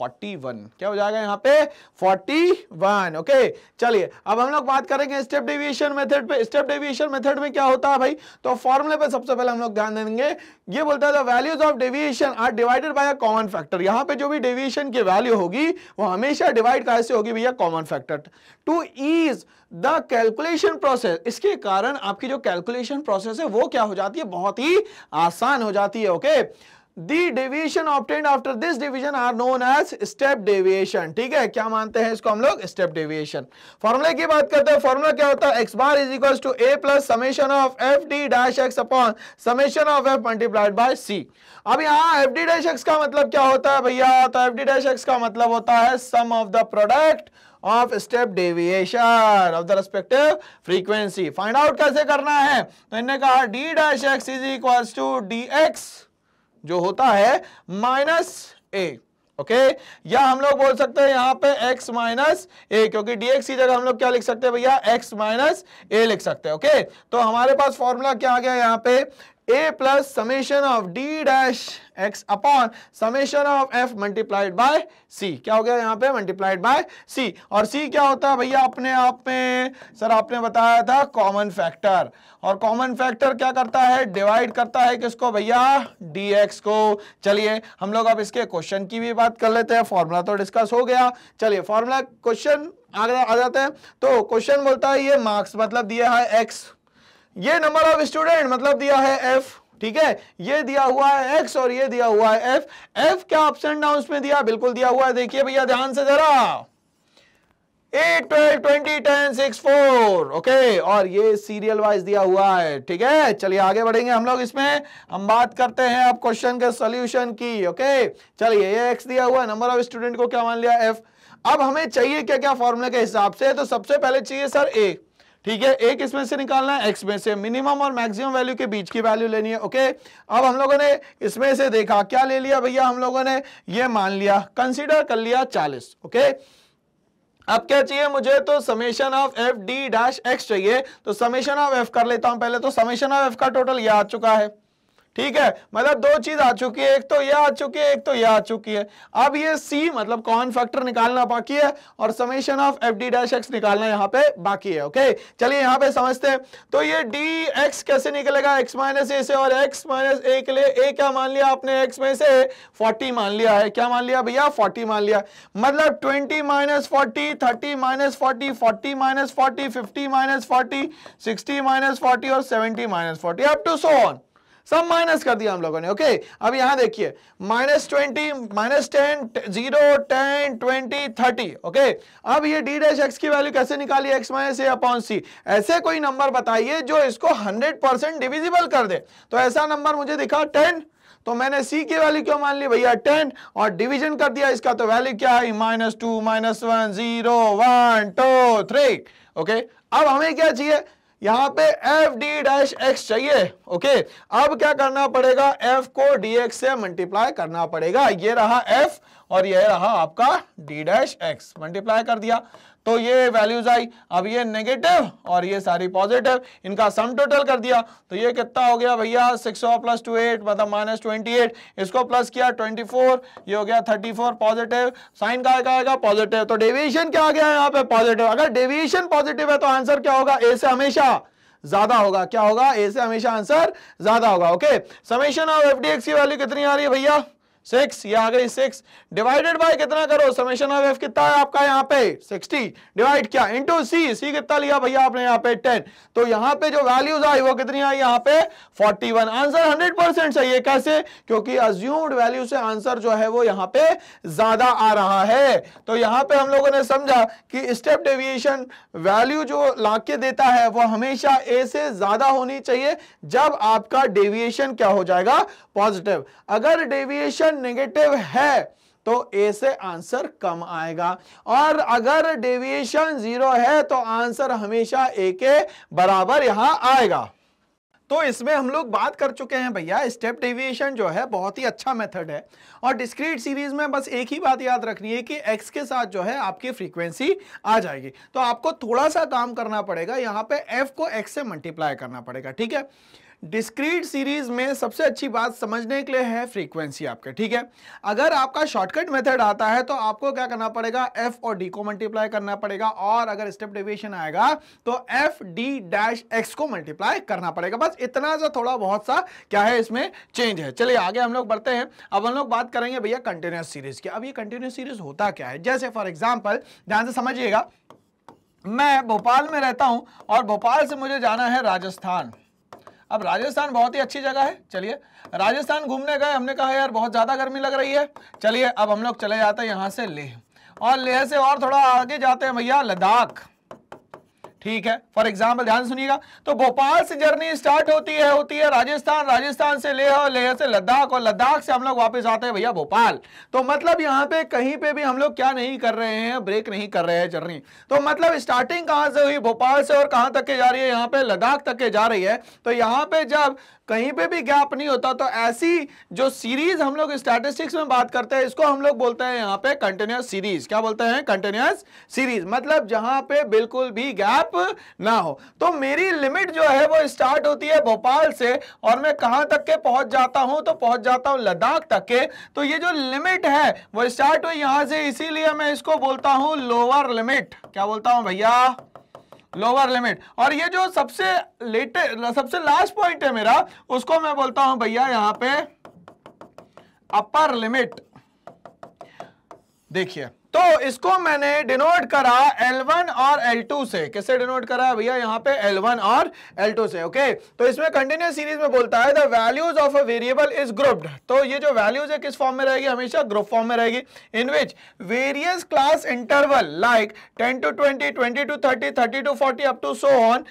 41. क्या हो जाएगा यहाँ पे? 41 ओके चलिए, अब हम लोग बात करेंगे स्टेप डेविएशन मेथड पे। स्टेप डेविएशन मेथड में क्या होता है भाई? तो फॉर्मूले पे सबसे पहले हम लोग ध्यान देंगे। ये बोलता है values of deviation are divided by a common factor यहाँ पे जो भी डेविएशन की वैल्यू होगी, वो हमेशा डिवाइड कैसे होगी भैया common factor to ease the calculation process इसके कारण आपकी जो कैलकुलेशन प्रोसेस है, वो क्या हो जाती है? बहुत ही आसान हो जाती है okay okay? The deviation obtained after this division are known as step deviation ठीक है? क्या मानते हैं इसको हम लोग? स्टेप डेविएशन फॉर्मूले की बात करते हैं फॉर्मूला क्या होता है? X bar is equal to a plus summation of f d dash x upon summation of f multiplied by c अब यहाँ एफ़ डी डैश एक्स का मतलब क्या होता है भैया? तो एफ़ डी डैश एक्स का मतलब होता है sum of the product of step deviation of the respective frequency find out कैसे करना है? तो इन्होंने कहा d dash x is equal to d x जो होता है माइनस ए, ओके? या हम लोग बोल सकते हैं यहाँ पे x माइनस ए क्योंकि dx की जगह हम लोग क्या लिख सकते हैं भैया? x माइनस ए लिख सकते हैं, ओके? तो हमारे पास फॉर्मूला क्या आ गया यहाँ पे? A plus summation of d dash x upon summation of f multiplied by c. क्या हो गया यहाँ पे? Multiplied by c. और c क्या होता है भैया अपने आप में? सर, आपने बताया था कॉमन फैक्टर और कॉमन फैक्टर क्या करता है? डिवाइड करता है किसको भैया? Dx को. चलिए, हम लोग अब इसके क्वेश्चन की भी बात कर लेते हैं। फॉर्मूला तो डिस्कस हो गया। चलिए फॉर्मूला क्वेश्चन आ जाते हैं। तो क्वेश्चन बोलता है ये मार्क्स मतलब दिया है x. ये नंबर ऑफ़ स्टूडेंट मतलब दिया है एफ़ ठीक है? ये दिया हुआ है एक्स और ये दिया हुआ है एफ़ एफ़ क्या एंड डाउन में दिया? बिल्कुल दिया हुआ है। देखिए भैया, ध्यान से जरा। Eight twelve twenty ten six four okay और ये सीरियल वाइज दिया हुआ है, ठीक है? चलिए आगे बढ़ेंगे हम लोग इसमें। हम बात करते हैं अब क्वेश्चन के सोल्यूशन की ओके चलिए ये एक्स दिया हुआ है। नंबर ऑफ़ स्टूडेंट को क्या मान लिया एफ़ अब हमें चाहिए क्या क्या फॉर्मूले के हिसाब से? तो सबसे पहले चाहिए सर ए ठीक है, एक इसमें से निकालना है एक्स में से मिनिमम और मैक्सिमम वैल्यू के बीच की वैल्यू लेनी है ओके अब हम लोगों ने इसमें से देखा, क्या ले लिया भैया हम लोगों ने? ये मान लिया कंसिडर कर लिया चालीस ओके अब क्या चाहिए मुझे? तो summation of f d dash x चाहिए। तो समेशन ऑफ़ एफ़ कर लेता हूँ पहले तो समेशन ऑफ़ एफ़ का टोटल ये आ चुका है। ठीक है? मतलब दो चीज़ आ चुकी है, एक तो यह आ चुकी है, एक तो यह आ चुकी है। अब ये सी मतलब कॉमन फैक्टर निकालना बाकी है और summation of f d dash x निकालना यहाँ पे बाकी है ओके चलिए यहाँ पे समझते हैं। तो ये डी एक्स कैसे निकलेगा? एक्स माइनस ए से और एक्स माइनस ए के लिए ए क्या मान लिया आपने? एक्स में से फोर्टी मान लिया है। क्या मान लिया भैया? फोर्टी मान लिया। मतलब twenty minus forty thirty minus forty forty minus forty fifty minus forty sixty minus forty और seventy minus forty up to so on सब माइनस कर दिया हम लोगों ने ओके अब यहाँ देखिए, minus twenty, minus ten zero, ten, twenty, thirty okay अब ये डी डैश एक्स की वैल्यू कैसे निकाली x minus a upon c ऐसे कोई नंबर बताइए जो इसको हंड्रेड परसेंट डिविजिबल कर दे। तो ऐसा नंबर मुझे दिखा टेन तो मैंने सी की वैल्यू क्यों मान ली भैया? टेन और डिवीज़न कर दिया इसका तो वैल्यू क्या है? Minus two minus one zero one two three okay अब हमें क्या चाहिए? यहाँ पे एफ़ डी डैश एक्स चाहिए ओके अब क्या करना पड़ेगा? एफ़ को डी एक्स से मल्टीप्लाई करना पड़ेगा। ये रहा एफ़ और ये रहा आपका डी डैश एक्स मल्टीप्लाई कर दिया। तो ये वैल्यूज़ आई। अब ये नेगेटिव और ये सारी पॉजिटिव इनका सम टोटल कर दिया। तो ये कितना हो गया भैया? सिक्स प्लस टू एट मतलब माइनस ट्वेंटी एट इसको प्लस किया ट्वेंटी फोर ये हो गया थर्टी फोर पॉजिटिव साइन का आएगा? पॉजिटिव तो डेविएशन क्या आ गया यहाँ पे? पॉजिटिव अगर डेविएशन पॉजिटिव है तो आंसर क्या होगा? ए से हमेशा ज़्यादा होगा। क्या होगा? ए से हमेशा आंसर ज़्यादा होगा। ओके समेशन ऑफ़ एफ़ की वैल्यू कितनी आ रही है भैया? सिक्स, ये आ गई सिक्स। डिवाइडेड बाय कितना करो? समेशन ऑफ़ एफ़ कितना है आपका यहाँ पे? सिक्सटी। डिवाइड क्या। इंटू सी सी कितना लिया भैया आपने यहाँ पे? टेन तो यहाँ पे जो वैल्यूज़ आई, वो कितनी आई यहाँ पे? Forty one answer hundred percent सही है। कैसे? क्योंकि अज्यूम्ड वैल्यू से आंसर जो है वो यहाँ पे ज़्यादा आ रहा है। तो यहाँ पे हम लोगों ने समझा कि स्टेप डेविएशन वैल्यू जो लाके देता है, वो हमेशा ए से ज़्यादा होनी चाहिए। जब आपका डेविएशन क्या हो जाएगा? पॉजिटिव अगर डेविएशन नेगेटिव है तो ए से आंसर कम आएगा। और अगर डेविएशन ज़ीरो है तो आंसर हमेशा ए के बराबर यहाँ आएगा। तो इसमें हम लोग बात कर चुके हैं भैया स्टेप डेविएशन जो है, बहुत ही अच्छा मेथड है। और डिस्क्रीट सीरीज़ में बस एक ही बात याद रखनी है कि एक्स के साथ जो है, आपकी फ्रीक्वेंसी आ जाएगी। तो आपको थोड़ा सा काम करना पड़ेगा, यहाँ पे एफ़ को एक्स से मल्टीप्लाई करना पड़ेगा, ठीक है? डिस्क्रीट सीरीज़ में सबसे अच्छी बात समझने के लिए है फ्रीक्वेंसी आपके, ठीक है? अगर आपका शॉर्टकट मेथड आता है तो आपको क्या करना पड़ेगा? एफ़ और डी को मल्टीप्लाई करना पड़ेगा और अगर स्टेप डेविएशन आएगा तो एफ़ डी डैश एक्स को मल्टीप्लाई करना पड़ेगा। बस इतना सा थोड़ा बहुत सा क्या है इसमें चेंज है। चलिए आगे हम लोग बढ़ते हैं। अब हम लोग बात करेंगे भैया कंटिन्यूस सीरीज़ की। अब ये कंटिन्यूस सीरीज़ होता क्या है? जैसे फॉर एग्ज़ाम्पल ध्यान से समझिएगा, मैं भोपाल में रहता हूँ और भोपाल से मुझे जाना है राजस्थान। अब राजस्थान बहुत ही अच्छी जगह है, चलिए। राजस्थान घूमने गए, हमने कहा, यार, बहुत ज़्यादा गर्मी लग रही है। चलिए, अब हम लोग चले जाते हैं यहाँ से लेह। और लेह से और थोड़ा आगे जाते हैं भैया, लद्दाख। ठीक है? फॉर एग्ज़ाम्पल ध्यान सुनिएगा तो भोपाल से जर्नी स्टार्ट होती है होती है राजस्थान। राजस्थान से लेह और लेह से लद्दाख और लद्दाख से हम लोग वापस आते हैं भैया भोपाल। तो मतलब यहाँ पे कहीं पे भी हम लोग क्या नहीं कर रहे हैं ब्रेक नहीं कर रहे हैं जर्नी तो मतलब स्टार्टिंग कहाँ से हुई? भोपाल से और कहाँ तक के जा रही है? यहाँ पे लद्दाख तक के जा रही है। तो यहाँ पे जब कहीं पे भी गैप नहीं होता तो ऐसी जो सीरीज़ हम लोग स्टैटिस्टिक्स में बात करते हैं, इसको हम लोग बोलते हैं यहाँ पे कंटिन्यूस सीरीज़ क्या बोलते हैं? कंटिन्यूस सीरीज़ मतलब जहाँ पे बिल्कुल भी गैप ना हो। तो मेरी लिमिट जो है वो स्टार्ट होती है भोपाल से और मैं कहाँ तक के पहुँच जाता हूँ? तो पहुँच जाता हूँ लद्दाख तक के। तो ये जो लिमिट है वो स्टार्ट हुई यहाँ से, इसीलिए मैं इसको बोलता हूँ लोअर लिमिट क्या बोलता हूँ भैया? लोअर लिमिट और ये जो सबसे लेटे सबसे लास्ट पॉइंट है मेरा, उसको मैं बोलता हूँ भैया यहाँ पे अपर लिमिट देखिए तो इसको मैंने डिनोट करा L1 और L2 से। किससे डिनोट करा? भैया, यहाँ पे L1 और L2 से ओके तो इसमें कंटिन्यूस सीरीज़ में बोलता है the values of a variable is grouped तो ये जो वैल्यूज़ है, किस फॉर्म में रहेगी? हमेशा ग्रुप फॉर्म में रहेगी। In which various class interval like ten to 20 20 to 30 30 to 40 up to so on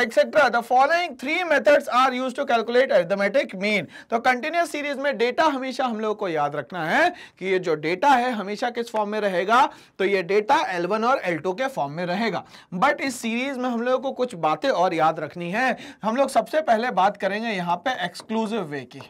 etcetera the following three methods are use to calculate arithmetic mean तो कंटिन्यूस सीरीज़ में डेटा हमेशा हम लोग को याद रखना है कि ये जो डेटा है, हमेशा किस फॉर्म में रहेगा? तो ये डेटा L1 और L2 के फॉर्म में रहेगा। बट इस सीरीज़ में हम लोगों को कुछ बातें और याद रखनी है। हम लोग सबसे पहले बात करेंगे यहाँ पे एक्सक्लूसिव वे की।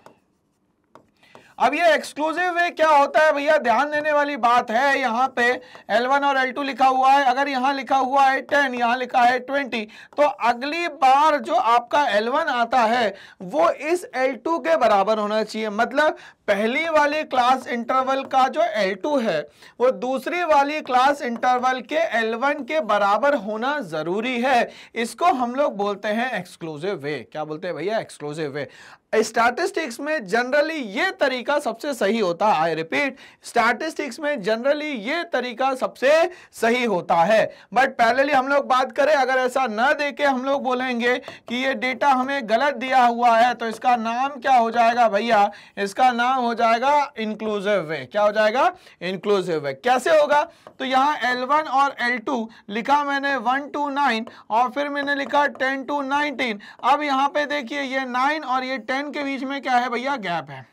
अब ये एक्सक्लूसिव वे क्या होता है भैया? ध्यान देने वाली बात है, यहाँ पे L1 और L2 लिखा हुआ है। अगर यहाँ लिखा हुआ है 10 यहाँ लिखा है 20 तो अगली बार जो आपका L1 आता है, वो इस L2 के बराबर होना चाहिए। मतलब पहली वाली क्लास इंटरवल का जो L2 है, वो दूसरी वाली क्लास इंटरवल के L1 के बराबर होना ज़रूरी है। इसको हम लोग बोलते हैं एक्सक्लूसिव वे क्या बोलते हैं भैया? एक्सक्लूसिव वे स्टैटिस्टिक्स में जनरली ये तरीका सबसे सही होता है आई रिपीट स्टैटिस्टिक्स में जनरली ये तरीका सबसे सही होता है। बट पहले हम लोग बात करें, अगर ऐसा न देके हम लोग बोलेंगे कि ये डेटा हमें गलत दिया हुआ है तो इसका नाम क्या हो जाएगा भैया? इसका नाम हो जाएगा? इंक्लूसिव वे क्या हो जाएगा? इंक्लूसिव वे कैसे होगा? तो यहाँ L1 और L2 लिखा मैंने 1 टू 9 और फिर मैंने लिखा 10 टू 19 अब यहाँ पे देखिए, ये 9 और ये 10 के बीच में क्या है भैया? गैप है.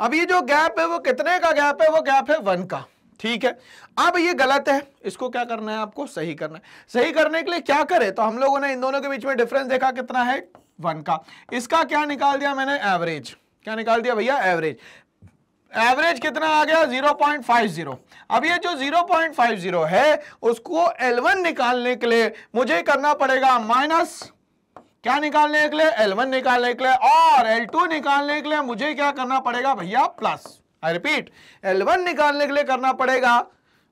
अब ये जो गैप है, वो कितने का गैप है? वो गैप है वन का. ठीक है? अब ये गलत है. इसको क्या करना है आपको? सही करना है. सही करने के लिए क्या करे? तो हम लोगों ने इन दोनों के बीच में डिफरेंस देखा कितना है? वन का. इसका क्या निकाल दिया मैंने? एवरेज क्या निकाल दिया भैया? एवरेज एवरेज कितना आ गया? 0.50 अब ये जो 0.50 है, उसको L1 निकालने के लिए मुझे करना पड़ेगा माइनस क्या निकालने के लिए? L1 निकालने के लिए और L2 निकालने के लिए मुझे क्या करना पड़ेगा भैया? प्लस आई रिपीट L1 निकालने के लिए करना पड़ेगा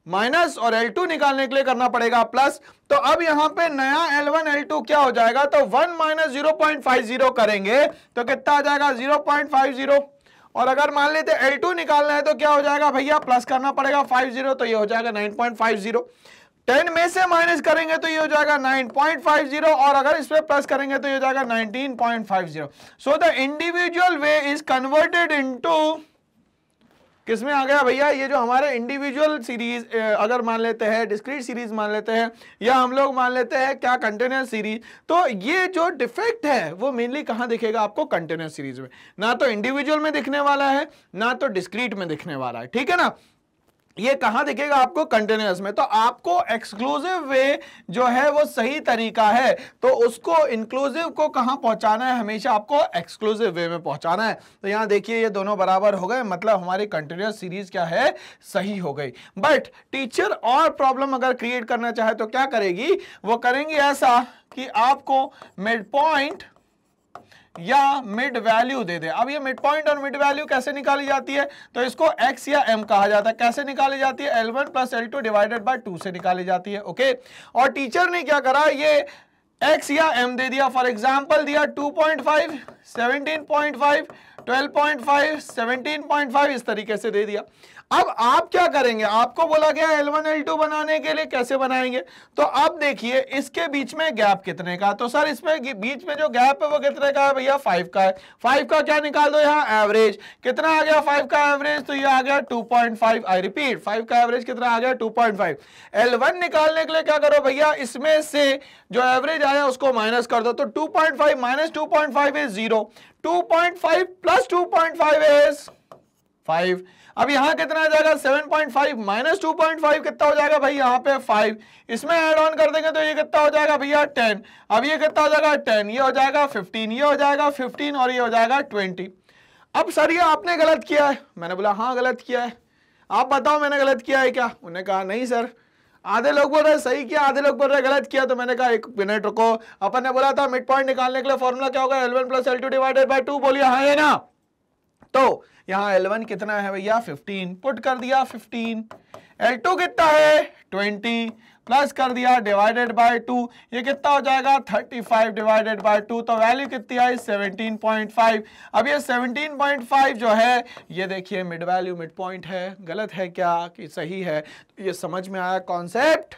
माइनस और L2 निकालने के लिए करना पड़ेगा प्लस। तो अब यहाँ पे नया L1 L2 क्या हो जाएगा? तो 1 माइनस ज़ीरो करेंगे। तो कितना आ जाएगा? 0.50 और अगर मान लेते L2 निकालना है तो क्या हो जाएगा भैया? प्लस करना पड़ेगा 50 तो ये हो जाएगा 9.50 टेन में से माइनस करेंगे तो ये हो जाएगा 9.50 और अगर इस पर प्लस करेंगे तो ये हो जाएगा 19.50 so the individual way is converted into किसमें आ गया भैया? ये जो हमारे इंडिविजुअल सीरीज़ अगर मान लेते हैं डिस्क्रीट सीरीज़ मान लेते हैं, या हम लोग मान लेते हैं क्या कंटेनर सीरीज़ तो ये जो डिफेक्ट है, वो मेनली कहाँ दिखेगा आपको कंटेनर सीरीज़ में? ना तो इंडिविजुअल में दिखने वाला है, ना तो डिस्क्रीट में दिखने वाला है, ठीक है ना? ये कहाँ दिखेगा आपको कंटिन्यूस में? तो आपको एक्सक्लूसिव वे जो है वो सही तरीका है। तो उसको इंक्लूसिव को कहाँ पहुंचाना है? हमेशा आपको एक्सक्लूसिव वे में पहुंचाना है। तो यहाँ देखिए, ये दोनों बराबर हो गए। मतलब हमारी कंटिन्यूस सीरीज़ क्या है? सही हो गई। बट टीचर और प्रॉब्लम अगर क्रिएट करना चाहे तो क्या करेगी? वो करेंगी ऐसा कि आपको मिड पॉइंट या मिड वैल्यू दे दे। अब ये मिड पॉइंट और मिड वैल्यू कैसे निकाली जाती है? तो इसको x या m कहा जाता है। कैसे निकाली जाती है? L1 one plus l two divided by two से निकाली जाती है ओके और टीचर ने क्या करा? ये x या m दे दिया। फॉर एग्ज़ाम्पल दिया 2.5 17.5 12.5 17.5 इस तरीके से दे दिया। अब आप क्या करेंगे? आपको बोला गया L1 L2 बनाने के लिए कैसे बनाएँगे? तो अब देखिए, इसके बीच में गैप कितने का? तो सर, इसमें बीच में जो गैप है वो कितने का है भैया? फाइव का है। फाइव का क्या निकाल दो यहाँ? एवरेज कितना आ गया फाइव का एवरेज तो ये आ गया 2.5 आई रिपीट फाइव का एवरेज कितना आ गया? 2.5 L1 निकालने के लिए क्या करो भैया? इसमें से जो एवरेज आया उसको माइनस कर दो। तो 2.5 minus two point five is zero 2.5 plus 2.5 is five अब यहाँ कितना आ जाएगा? 7.5 पॉइंट फाइव माइनस टू कितना हो जाएगा भाई? यहाँ पे 5 इसमें एड ऑन कर देंगे तो ये कितना हो जाएगा भैया? 10 अब ये कितना हो जाएगा? 10 ये हो जाएगा 15 ये हो जाएगा 15 और ये हो जाएगा 20 अब सर, ये आपने गलत किया है। मैंने बोला हाँ गलत किया है। आप बताओ, मैंने गलत किया है क्या? उन्होंने कहा, नहीं सर। आधे लोग बोल रहे सही किया। आधे लोग बोल रहे गलत किया। तो मैंने कहा, एक मिनट रुको। अपन ने बोला था मिड पॉइंट निकालने के लिए फॉर्मूला क्या होगा? L one plus l two divided by two बोलिए। है ना? तो यहाँ L1 कितना है भैया? 15 पुट कर दिया 15 L2 कितना है? 20 प्लस कर दिया डिवाइडेड बाय टू ये कितना हो जाएगा? 35 डिवाइडेड बाय टू तो वैल्यू कितनी आई? 17.5 अब ये 17.5 जो है, ये देखिए मिड वैल्यू मिड पॉइंट है। गलत है क्या? कि सही है? तो ये समझ में आया कॉन्सेप्ट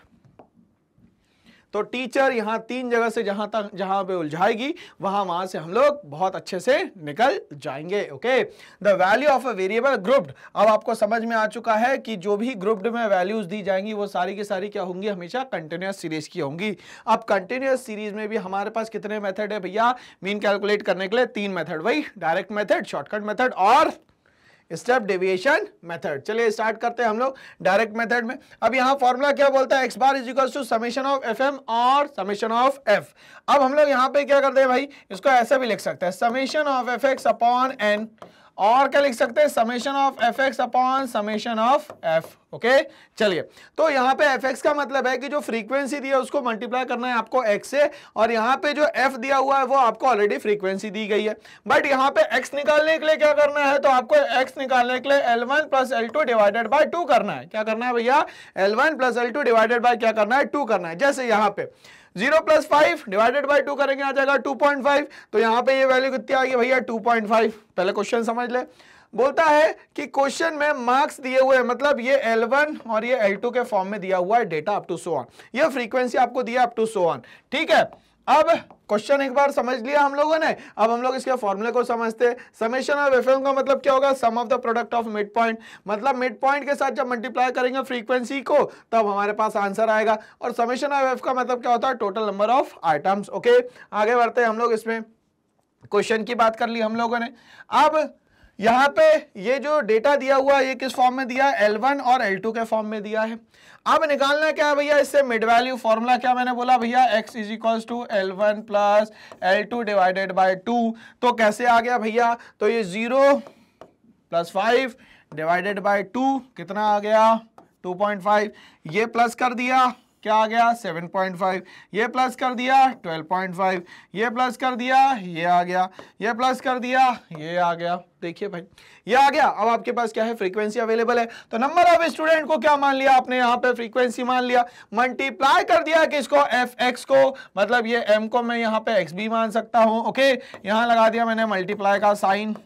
तो टीचर यहाँ तीन जगह से जहाँ तक, जहाँ पे उलझाएगी, वहाँ वहाँ से हम लोग बहुत अच्छे से निकल जाएँगे, okay? The value of a variable grouped अब आपको समझ में आ चुका है कि जो भी ग्रुप्ड में वैल्यूज़ दी जाएँगी, वो सारी की सारी क्या होंगी? हमेशा कंटिन्यूस सीरीज़ की होंगी। अब कंटिन्यूस सीरीज़ में भी हमारे पास कितने मेथड है भैया? मीन कैलकुलेट करने के लिए तीन मेथड वही डायरेक्ट मेथड शॉर्टकट मेथड और स्टेप डेविएशन मेथड चलिए स्टार्ट करते हैं हम लोग डायरेक्ट मेथड में। अब यहाँ फॉर्मूला क्या बोलता है? X bar is equal to summation of f m और समीशन ऑफ़ एफ़ अब हम लोग यहाँ पे क्या करते हैं भाई? इसको ऐसा भी लिख सकते हैं। Summation of f x upon n और क्या लिख सकते हैं? Summation of f x upon summation of f okay चलिए तो यहाँ पे एफ़ एक्स का मतलब है कि जो फ्रीक्वेंसी दी है, उसको मल्टीप्लाई करना है आपको एक्स से, और यहाँ पे जो एफ़ दिया हुआ है, वो आपको ऑलरेडी फ्रीक्वेंसी दी गई है। बट यहाँ पे एक्स निकालने के लिए क्या करना है? तो आपको एक्स निकालने के लिए l one plus l two divided by two करना है। क्या करना है भैया? L one plus l two divided by क्या करना है? टू करना है। जैसे यहाँ पे zero plus five divided by two करेंगे, आ जाएगा टू पॉइंट फाइव। तो यहाँ पे ये वैल्यू कितनी आ गई भैया? Two point five. पहले क्वेश्चन समझ ले। बोलता है कि क्वेश्चन में मार्क्स दिए हुए हैं मतलब ये L1 और ये L2 के फॉर्म में दिया हुआ है data up to so on ये फ्रीक्वेंसी आपको दिया अप टू सो ऑन ठीक है? अब क्वेश्चन एक बार समझ लिया हम लोगों ने। अब हम लोग इसके फॉर्मूले को समझते हैं। समेशन ऑफ़ एफएम का मतलब क्या होगा? Sum of the product of mid point मतलब मिड पॉइंट के साथ जब मल्टीप्लाई करेंगे फ्रीक्वेंसी को, तब हमारे पास आंसर आएगा। और समेशन ऑफ़ एफ़ का मतलब क्या होता है? Total number of items okay आगे बढ़ते हैं हम लोग इसमें। क्वेश्चन की बात कर ली हम लोगों ने। अब यहाँ पे ये जो डेटा दिया हुआ है, ये किस फॉर्म में दिया है? L1 और L2 के फॉर्म में दिया है। अब निकालना क्या है भैया? इससे मिड वैल्यू फॉर्मूला क्या मैंने बोला? भैया, x is equals to l one plus l two divided by two तो कैसे आ गया भैया? तो ये zero plus five divided by two कितना आ गया? 2.5 ये प्लस कर दिया। क्या आ गया? 7.5 ये प्लस कर दिया 12.5 ये प्लस कर दिया, ये आ गया। ये प्लस कर दिया, ये आ गया। देखिए भाई, ये आ गया। अब आपके पास क्या है? फ्रीक्वेंसी अवेलेबल है। तो नंबर ऑफ़ स्टूडेंट को क्या मान लिया आपने? यहाँ पे फ्रीक्वेंसी मान लिया। मल्टीप्लाई कर दिया किसको? एफ़ एक्स को। मतलब ये एम को मैं यहाँ पे एक्स भी मान सकता हूँ ओके यहाँ लगा दिया मैंने मल्टीप्लाई का साइन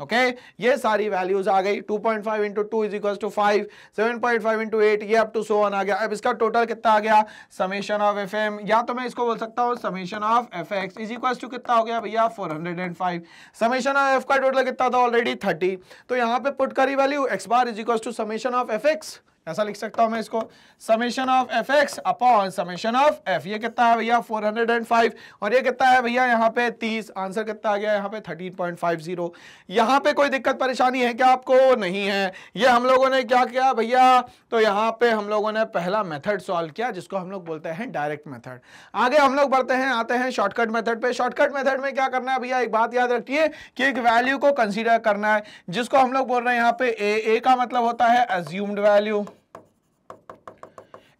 ओके? ये सारी वैल्यूज़ आ गई. 2.5 point five into two is equal to five seven point five into eight ये अप टू सो वन आ गया. अब इसका टोटल कितना आ गया? समेशन ऑफ़ एफ़ एम या तो मैं इसको बोल सकता हूँ summation of F X is equal to कितना हो गया भैया? 405 समेशन ऑफ़ एफ़ का टोटल कितना था? ऑलरेडी 30 तो यहाँ पे पुट करी value X bar is equal to summation of F X ऐसा लिख सकता हूँ मैं इसको। Summation of F X upon summation of F ये कितना है भैया? 405 और ये कितना है भैया? यहाँ पे 30 आंसर कितना आ गया? यहाँ पे 13.50 यहाँ पे कोई दिक्कत, परेशानी है क्या आपको? नहीं है। ये हम लोगों ने क्या किया भैया? तो यहाँ पे हम लोगों ने पहला मेथड सॉल्व किया, जिसको हम लोग बोलते हैं डायरेक्ट मेथड आगे हम लोग बढ़ते हैं, आते हैं शॉर्टकट मेथड पे। शॉर्टकट मेथड में क्या करना है भैया? एक बात याद रखिए कि एक वैल्यू को कंसिडर करना है, जिसको हम लोग बोल रहे हैं यहाँ पे ए ए का मतलब होता है एज्यूम्ड वैल्यू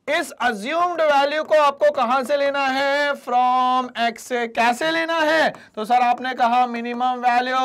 इस अज्यूम्ड वैल्यू को आपको कहाँ से लेना है? फ्रॉम एक्स से कैसे लेना है? तो सर, आपने कहा मिनिमम वैल्यू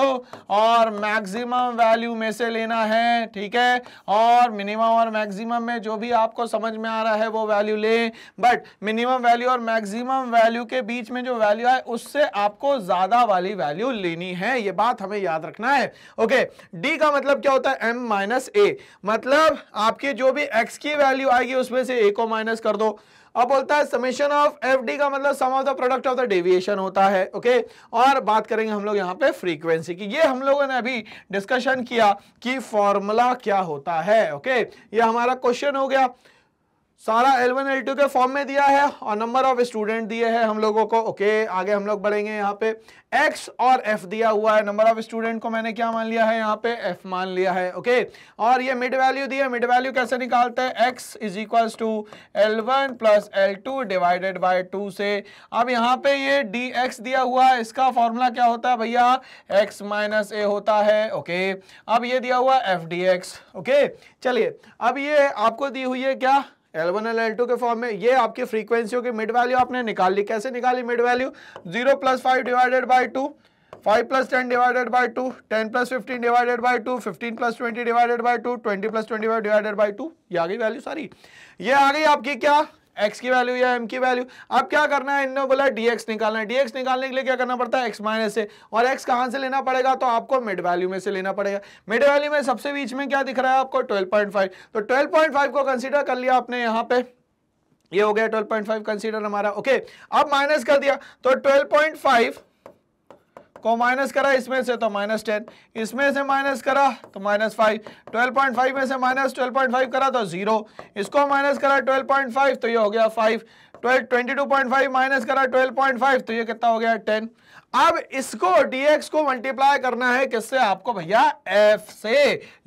और मैक्सिमम वैल्यू में से लेना है, ठीक है? और मिनिमम और मैक्सिमम में जो भी आपको समझ में आ रहा है, वो वैल्यू ले। बट मिनिमम वैल्यू और मैक्सिमम वैल्यू के बीच में जो वैल्यू है, उससे आपको ज़्यादा वाली वैल्यू लेनी है। ये बात हमें याद रखना है। ओके डी का मतलब क्या होता है? एम माइनस ए मतलब आपकी जो भी एक्स की वैल्यू आएगी, उसमें से ए को माइनस कर दो। अब बोलता है समेशन ऑफ़ एफ़ डी का मतलब sum of the product of the deviation होता है ओके और बात करेंगे हम लोग यहाँ पे फ्रीक्वेंसी की। ये हम लोगों ने अभी डिस्कशन किया कि फॉर्मूला क्या होता है ओके ये हमारा क्वेश्चन हो गया। सारा L1 L2 के फॉर्म में दिया है और नंबर ऑफ़ स्टूडेंट दिए हैं हम लोगों को। ओके okay, आगे हम लोग बढ़ेंगे यहाँ पे। X और F दिया हुआ है। नंबर ऑफ़ स्टूडेंट को मैंने क्या मान लिया है? यहाँ पे F मान लिया है। Okay okay? और ये मिड वैल्यू दिया मिड वैल्यू कैसे निकालते हैं? X is equals to L one plus L two divided by two से। अब यहाँ पे ये डी एक्स दिया हुआ है। इसका फॉर्मूला क्या होता है भैया? एक्स माइनस ए होता है। Okay okay? अब ये दिया हुआ एफ़ डी एक्स ओके चलिए अब ये आपको दी हुई है क्या? L1 और L2 के फॉर्म में, ये आपकी फ्रीक्वेंसियों की मिड वैल्यू आपने निकाल। ली कैसे निकाली mid value zero plus five divided by two five plus ten divided by two ten plus fifteen divided by two fifteen plus twenty divided by two twenty plus twenty divided by two ये आ गई वैल्यू सारी। ये आ गई आपकी क्या? एक्स की वैल्यू या एम की वैल्यू अब क्या करना है? इन्होंने बोला डीएक्स निकालना है। डीएक्स निकालने के लिए क्या करना पड़ता है? एक्स माइनस से और एक्स कहाँ से लेना पड़ेगा? तो आपको मिड वैल्यू में से लेना पड़ेगा। मिड वैल्यू में सबसे बीच में क्या दिख रहा है आपको? 12.5 तो 12.5 को कंसिडर कर लिया आपने यहाँ पे। ये हो गया 12.5 कंसीडर हमारा। ओके अब माइनस कर दिया। तो 12.5 को माइनस करा इसमें से तो माइनस टेन, इसमें से माइनस करा तो minus five, twelve point five में से माइनस ट्वेल्व पॉइंट फाइव करा तो ज़ीरो, इसको माइनस करा ट्वेल्व पॉइंट फाइव तो ये हो गया five, twelve, twenty two point five minus करा ट्वेल्व पॉइंट फाइव तो ये कितना हो गया टेन। अब इसको dx को मल्टीप्लाई करना है किससे? आपको भैया f से।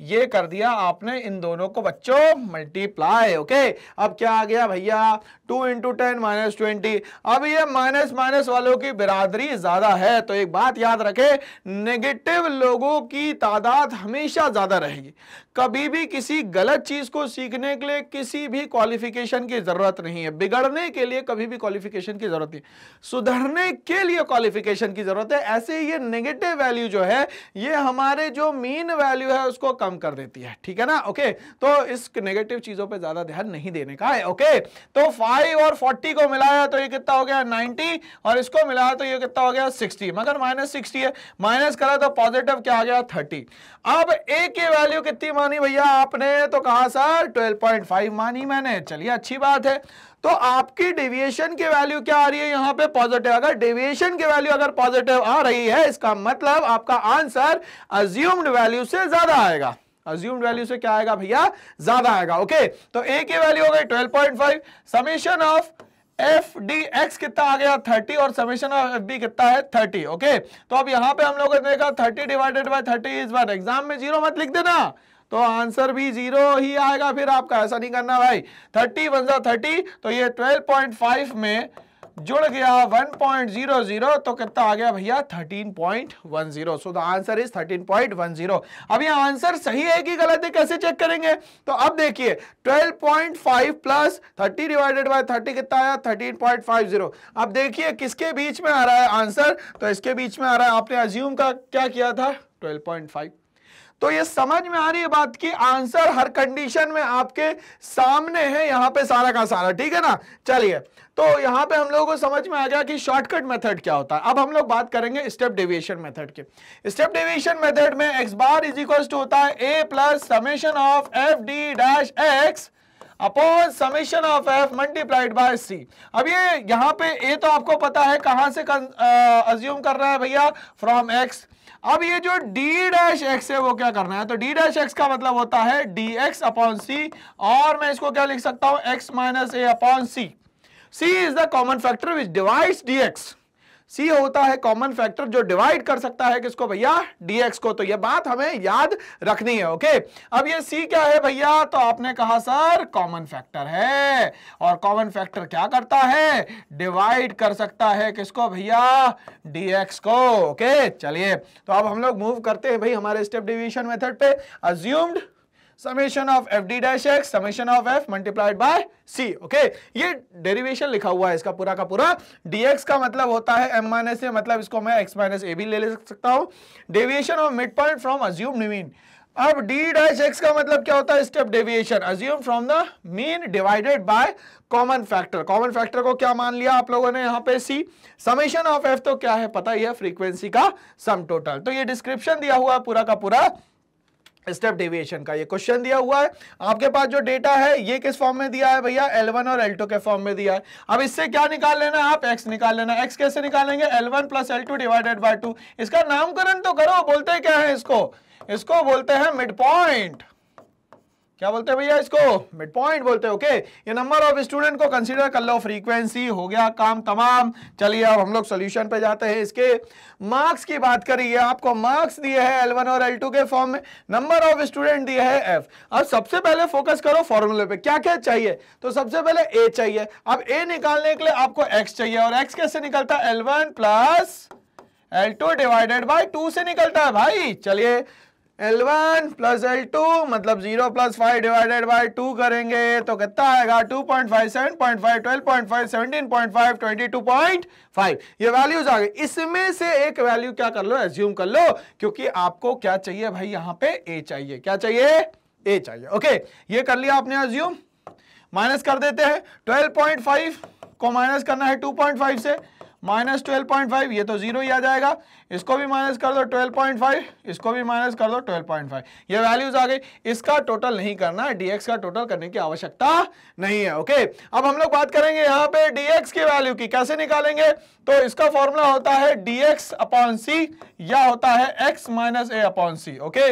ये कर दिया आपने इन दोनों को बच्चों मल्टीप्लाई ओके अब क्या आ गया भैया? Two into ten minus twenty अब ये माइनस माइनस वालों की बिरादरी ज़्यादा है तो एक बात याद रखे नेगेटिव लोगों की तादाद हमेशा ज़्यादा रहेगी। कभी भी किसी गलत चीज़ को सीखने के लिए किसी भी क्वालिफिकेशन की ज़रूरत नहीं है। बिगड़ने के लिए कभी भी क्वालिफिकेशन की ज़रूरत नहीं सुधरने के लिए क्वालिफिकेशन की ज़रूरत है। ऐसे ये नेगेटिव वैल्यू जो है, ये हमारे जो मीन वैल्यू है, उसको कम कर देती है। ठीक है ना? ओके तो इस नेगेटिव चीज़ों पर ज़्यादा ध्यान नहीं देने का है। ओके तो फाइव और फोर्टी को मिलाया तो ये कितना हो गया? नाइनटी और इसको मिलाया तो ये कितना हो गया? सिक्सटी मगर माइनस सिक्सटी है। माइनस करा तो पॉजिटिव क्या आ गया? थर्टी अब ए की वैल्यू कितनी मानी भैया आपने? तो कहा, सर 12.5 मानी मैंने। चलिए, अच्छी बात है। तो आपकी डेविएशन की वैल्यू क्या आ रही है यहाँ पे? पॉजिटिव अगर डेविएशन की वैल्यू अगर पॉजिटिव आ रही है, इसका मतलब आपका आंसर अज्यूम्ड वैल्यू से ज़्यादा आएगा। अज्यूम्ड वैल्यू से क्या आएगा भैया? ज़्यादा आएगा ओके तो ए की वैल्यू हो गई 12.5 summation of F D X कितना आ गया? थर्टी और समेशन ऑफ़ एफ़ बी कितना है? थर्टी ओके तो अब यहाँ पे हम लोगों ने देखा थर्टी डिवाइडेड बाय थर्टी इस बार एग्ज़ाम में ज़ीरो मत लिख देना। तो आंसर भी ज़ीरो ही आएगा फिर आपका, ऐसा नहीं करना भाई। थर्टी वन थर्टी तो ये ट्वेल्व पॉइंट फाइव में जुड़ गया 1.00 तो कितना आ गया भैया? 13.10 सो द आंसर इज़ 13.10 अब ये आंसर सही है कि गलत है? कैसे चेक करेंगे? तो अब देखिए 12.5 प्लस 30 डिवाइडेड बाय 30 कितना आया? 13.50 अब देखिए, किसके बीच में आ रहा है आंसर तो इसके बीच में आ रहा है, आपने अज्यूम का क्या किया था? 12.5 तो ये समझ में आ रही है बात की आंसर हर कंडीशन में आपके सामने है, यहाँ पे सारा का सारा, ठीक है ना? चलिए तो यहाँ पे हम लोगों को समझ में आ गया कि शॉर्टकट मेथड क्या होता है। अब हम लोग बात करेंगे स्टेप डेविएशन मेथड के। स्टेप डेविएशन मेथड में X bar is equal to होता है A plus summation of F D dash X upon summation of F multiplied by C अब ये यहाँ पे ए तो आपको पता है कहाँ से अज्यूम कर रहा है भैया? फ्रॉम एक्स अब ये जो डी डैश एक्स है, वो क्या करना है? तो डी डैश एक्स का मतलब होता है डी एक्स अपॉन सी और मैं इसको क्या लिख सकता हूँ? X minus A upon C C is the common factor which divide D X C होता है कॉमन फैक्टर जो डिवाइड कर सकता है किसको भैया? डीएक्स को। तो ये बात हमें याद रखनी है ओके अब ये सी क्या है भैया? तो आपने कहा, सर कॉमन फैक्टर है। और कॉमन फैक्टर क्या करता है? डिवाइड कर सकता है किसको भैया? डीएक्स को ओके चलिए तो अब हम लोग मूव करते हैं भाई हमारे स्टेप डिविजन मेथड पे। Assumed summation of F D dash X summation of F multiplied by C okay ये डेरिवेशन लिखा हुआ है इसका पूरा का पूरा। Dx का मतलब होता है m माइनस ए मतलब इसको मैं x माइनस ए भी ले ले सकता हूँ। Deviation of mid point from assume mean अब d डैश x का मतलब क्या होता है? Step deviation assume from the mean divided by common factor common factor को क्या मान लिया आप लोगों ने यहाँ पे सी समेशन ऑफ़ एफ़ तो क्या है? पता ही है फ्रीक्वेंसी का सम टोटल तो ये डिस्क्रिप्शन दिया हुआ है पूरा का पूरा। स्टेप डेविएशन का ये क्वेश्चन दिया हुआ है। आपके पास जो डेटा है, ये किस फॉर्म में दिया है भैया? L1 और L2 के फॉर्म में दिया है। अब इससे क्या निकाल लेना आप? X निकाल लेना x कैसे निकालेंगे? L1 one plus L divided by two इसका नामकरण तो करो, बोलते क्या है इसको? इसको बोलते हैं मिड पॉइंट क्या बोलते हैं भैया इसको? मिड पॉइंट बोलते हैं ओके ये नंबर ऑफ़ स्टूडेंट को कंसीडर कर लो फ्रीक्वेंसी हो गया काम तमाम। चलिए अब हम लोग सोल्यूशन पे जाते हैं इसके। मार्क्स की बात करिए, आपको मार्क्स दिए हैं L1 और L2 के फॉर्म में। नंबर ऑफ़ स्टूडेंट दिए है F अब सबसे पहले फोकस करो फॉर्मूले पे, क्या क्या चाहिए? तो सबसे पहले ए चाहिए। अब ए निकालने के लिए आपको एक्स चाहिए, और एक्स कैसे निकलता है? L1 plus L2 divided by two से निकलता है भाई। चलिए L1 प्लस एल टू मतलब zero plus five divided by two करेंगे तो कितना आएगा? 2.5 7.5 12.5 17.5 22.5 ये वैल्यूज़ आ गए। इसमें से एक वैल्यू क्या कर लो? एज्यूम कर लो, क्योंकि आपको क्या चाहिए भाई? यहाँ पे ए चाहिए। क्या चाहिए? ए चाहिए। ओके ये कर लिया आपने एज्यूम माइनस कर देते हैं। 12.5 को माइनस करना है 2.5 से। माइनस ट्वेल्व पॉइंट फाइव, ये तो ज़ीरो ही आ जाएगा। इसको भी माइनस कर दो ट्वेल्व पॉइंट फाइव, इसको भी माइनस कर दो ट्वेल्व पॉइंट फाइव। ये वैल्यूज़ आ गई। इसका टोटल नहीं करना है डीएक्स का टोटल करने की आवश्यकता नहीं है ओके अब हम लोग बात करेंगे यहाँ पे डीएक्स की वैल्यू की, कैसे निकालेंगे? तो इसका फॉर्मूला होता है डीएक्स अपॉन सी या होता है X minus A upon C okay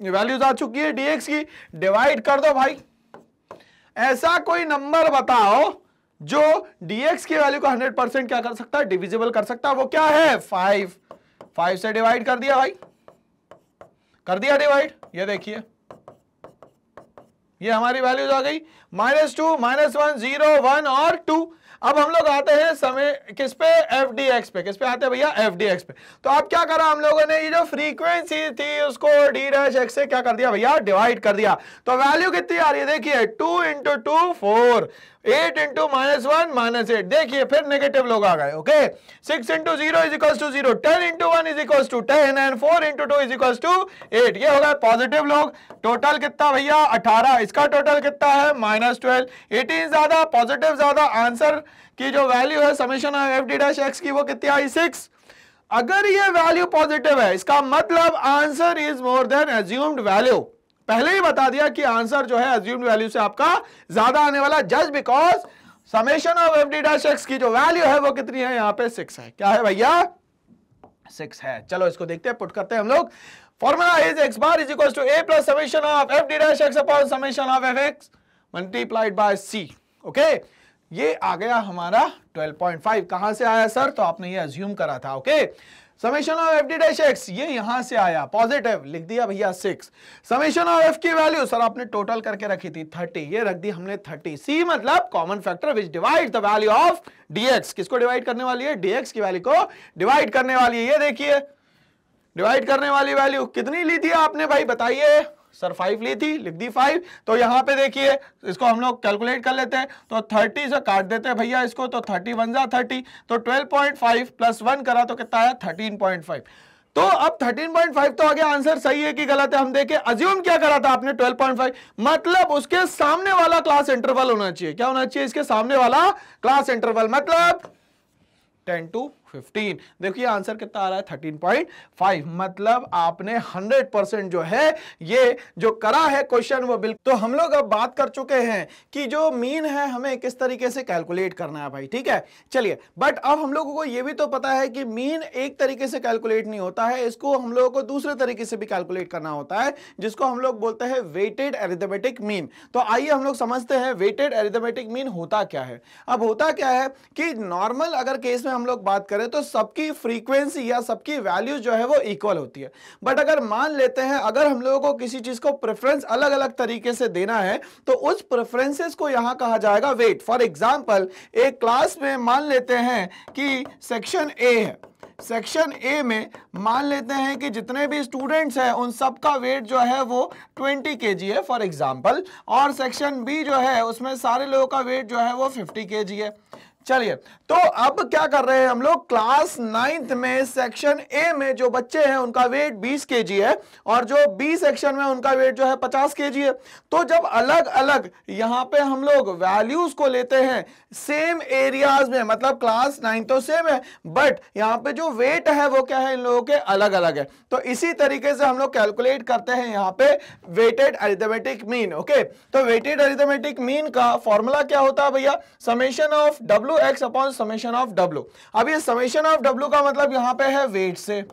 values आ चुकी है डीएक्स की। डिवाइड कर दो भाई। ऐसा कोई नंबर बताओ जो dx की वैल्यू को 100 परसेंट क्या कर सकता है? डिविजिबल कर सकता है। वो क्या है? फाइव फाइव से डिवाइड कर दिया भाई। कर दिया डिवाइड ये देखिए। ये हमारी वैल्यूज़ आ गई। Minus two minus one zero one और टू अब हम लोग आते हैं समय किस पे? एफ़ डी एक्स पे। किस पे आते हैं भैया? एफ़ डी एक्स पे। तो अब क्या करा हम लोगों ने? ये जो फ्रीक्वेंसी थी, उसको डी डैश एक्स से क्या कर दिया भैया? डिवाइड कर दिया। तो वैल्यू कितनी आ रही है? देखिए two into two four eight into minus one minus eight देखिए, फिर नेगेटिव लोग आ गए okay six into zero is equal to zero ten into one is equal to ten and four into two is equal to eight ये होगा पॉजिटिव लोग। टोटल कितना भैया? अठारह। इसका टोटल कितना है? माइनस ट्वेल्व एटीन ज़्यादा पॉजिटिव ज़्यादा. आंसर की जो वैल्यू है summation F D dash X की, वो कितनी आई? सिक्स अगर ये वैल्यू पॉजिटिव है, इसका मतलब answer is more than assumed value पहले ही बता दिया कि आंसर जो है अज्यूम्ड वैल्यू से आपका ज़्यादा आने वाला just because summation of F D dash X की जो वैल्यू है वो कितनी है? यहाँ पे सिक्स है। क्या है भैया? सिक्स है। चलो, इसको देखते हैं पुट करते हैं हम लोग। Formula is X bar is equal to A plus summation of F D dash X upon summation of F X multiplied by C okay ये आ गया हमारा 12.5 कहाँ से आया सर तो आपने ये अज्यूम करा था। Okay okay? Summation of F D dash X, ये यहाँ से आया। पॉजिटिव, लिख दिया भैया सिक्स। समेशन ऑफ़ एफ़ की वैल्यू, सर, आपने टोटल करके रखी थी थर्टी। ये रख दी हमने थर्टी। सी मतलब common factor which divide the value of D X किसको डिवाइड करने वाली है? डीएक्स की वैल्यू को डिवाइड करने वाली है। ये देखिए डिवाइड करने वाली वैल्यू कितनी ली थी आपने? भाई, बताइए। सर फाइव ली थी, लिख दी फाइव तो यहाँ पे देखिए, इसको हम लोग कैलकुलेट कर लेते हैं तो थर्टी से काट देते हैं भैया इसको तो थर्टी वन जा थर्टी तो twelve point five plus one करा तो कितना है थर्टीन पॉइंट फाइव तो अब 13.5 तो आगे आंसर सही है कि गलत है? हम देखें अज्यूम क्या करा था आपने? 12.5 मतलब उसके सामने वाला क्लास इंटरवल होना चाहिए। क्या होना चाहिए? इसके सामने वाला क्लास इंटरवल मतलब 10 टू 15 देखिए आंसर कितना आ रहा है? 13.5 मतलब आपने 100 परसेंट जो है, ये जो करा है क्वेश्चन वो बिल्कुल तो हम लोग अब बात कर चुके हैं कि जो मीन है हमें किस तरीके से कैलकुलेट करना है भाई, ठीक है? चलिए बट अब हम लोगों को ये भी तो पता है कि मीन एक तरीके से कैलकुलेट नहीं होता है, इसको हम लोगों को दूसरे तरीके से भी कैलकुलेट करना होता है, जिसको हम लोग बोलते हैं वेटेड एरिथमेटिक मीन तो आइए हम लोग समझते हैं वेटेड एरिथमेटिक मीन होता क्या है। अब होता क्या है कि नॉर्मल अगर केस में हम लोग बात करें करें तो सबकी फ्रीक्वेंसी या सबकी वैल्यू जो है वो इक्वल होती है। बट अगर मान लेते हैं, अगर हम लोगों को किसी चीज़ को प्रेफरेंस अलग अलग तरीके से देना है तो उस प्रेफरेंसेस को यहाँ कहा जाएगा वेट फॉर एग्ज़ाम्पल एक क्लास में मान लेते हैं कि सेक्शन ए है। सेक्शन ए में मान लेते हैं कि जितने भी स्टूडेंट्स हैं, उन सब का वेट जो है वो 20 के है फॉर एग्जांपल और सेक्शन बी जो है, उसमें सारे लोगों का वेट जो है वो 50 के है। चलिए तो अब क्या कर रहे हैं हम लोग? क्लास नाइन्थ में सेक्शन ए में जो बच्चे हैं, उनका वेट 20 के है और जो बी सेक्शन में उनका वेट जो है 50 के है। तो जब अलग अलग यहाँ पे हम लोग वैल्यूज़ को लेते हैं सेम एरियाज़ में मतलब क्लास नाइन्थ तो सेम है बट यहाँ पे जो वेट है, वो क्या है इन लोगों के अलग अलग है। तो इसी तरीके से हम लोग कैलकुलेट करते हैं यहाँ पे वेटेड अरिथमेटिक मीन ओके तो वेटेड अरिथमेटिक मीन का फॉर्मूला क्या होता है भैया? Summation of W W X upon summation of W अब ये समेशन ऑफ़ डब्ल्यू का मतलब यहाँ पे है वेट से।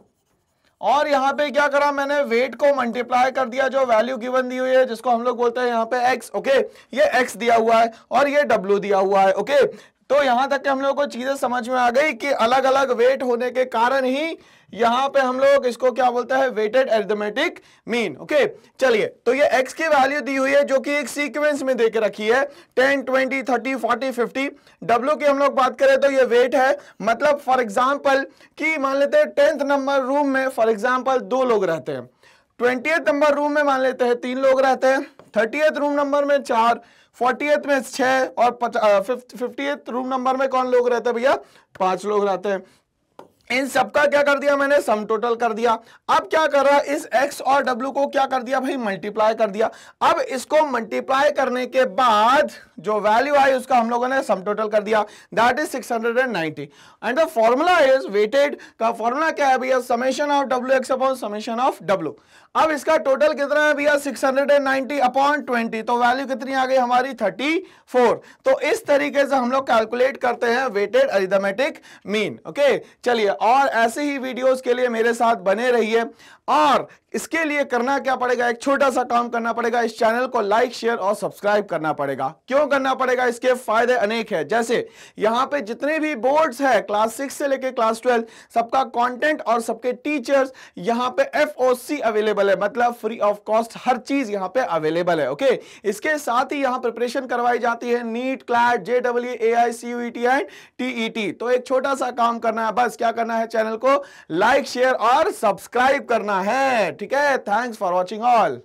और यहाँ पे क्या करा मैंने? वेट को मल्टीप्लाई कर दिया, जो वैल्यू गिवन दी हुई है, जिसको हम लोग बोलते हैं यहाँ पे एक्स ओके ये एक्स दिया हुआ है और ये डब्ल्यू दिया हुआ है ओके तो यहाँ तक के हम लोग को चीज़ें समझ में आ गई कि अलग अलग वेट होने के कारण ही यहाँ पे हम लोग इसको क्या बोलते हैं? वेटेड एरिथमेटिक मीन ओके चलिए तो ये एक्स की वैल्यू दी हुई है जो कि एक सीक्वेंस में देके रखी है। 10 20 30 40 50 w की हम लोग बात करें तो ये वेट है। मतलब फॉर एग्जांपल कि मान लेते हैं टेंथ नंबर रूम में फॉर एग्जांपल दो लोग रहते हैं। ट्वेंटी नंबर रूम में मान लेते हैं तीन लोग रहते हैं। थर्टी रूम नंबर में चार फोर्टी में छह और फिफ्टी रूम नंबर में कौन लोग रहते हैं भैया? पाँच लोग रहते हैं। इन सबका क्या कर दिया मैंने? सम टोटल कर दिया। अब क्या कर रहा इस x और w को क्या कर दिया भाई? मल्टीप्लाई कर दिया। अब इसको मल्टीप्लाई करने के बाद जो वैल्यू आई, उसका हम लोगों ने सम टोटल कर दिया। That is 690 and the formula is weighted का फॉर्मूला क्या है भैया? Summation of W X upon summation of W अब इसका टोटल कितना है भैया? 690 अपॉन 20 तो वैल्यू कितनी आ गई हमारी? 34 तो इस तरीके से हम लोग कैलकुलेट करते हैं वेटेड अरिथमेटिक मीन ओके चलिए, और ऐसे ही वीडियोस के लिए मेरे साथ बने रहिए। और इसके लिए करना क्या पड़ेगा? एक छोटा सा काम करना पड़ेगा। इस चैनल को लाइक, शेयर और सब्सक्राइब करना पड़ेगा। क्यों करना पड़ेगा? इसके फ़ायदे अनेक है। जैसे यहाँ पे जितने भी बोर्ड्स है क्लास सिक्स से लेके क्लास ट्वेल्व सबका कंटेंट और सबके टीचर्स यहाँ पे एफओसी अवेलेबल है। मतलब फ्री ऑफ़ कॉस्ट हर चीज़ यहाँ पे अवेलेबल है ओके इसके साथ ही यहाँ प्रिपरेशन करवाई जाती है। NEET CLAT J W A I C U T and TET तो एक छोटा सा काम करना है। बस क्या करना है? चैनल को लाइक, शेयर और सब्सक्राइब करना है। ठीक है? Thanks for watching all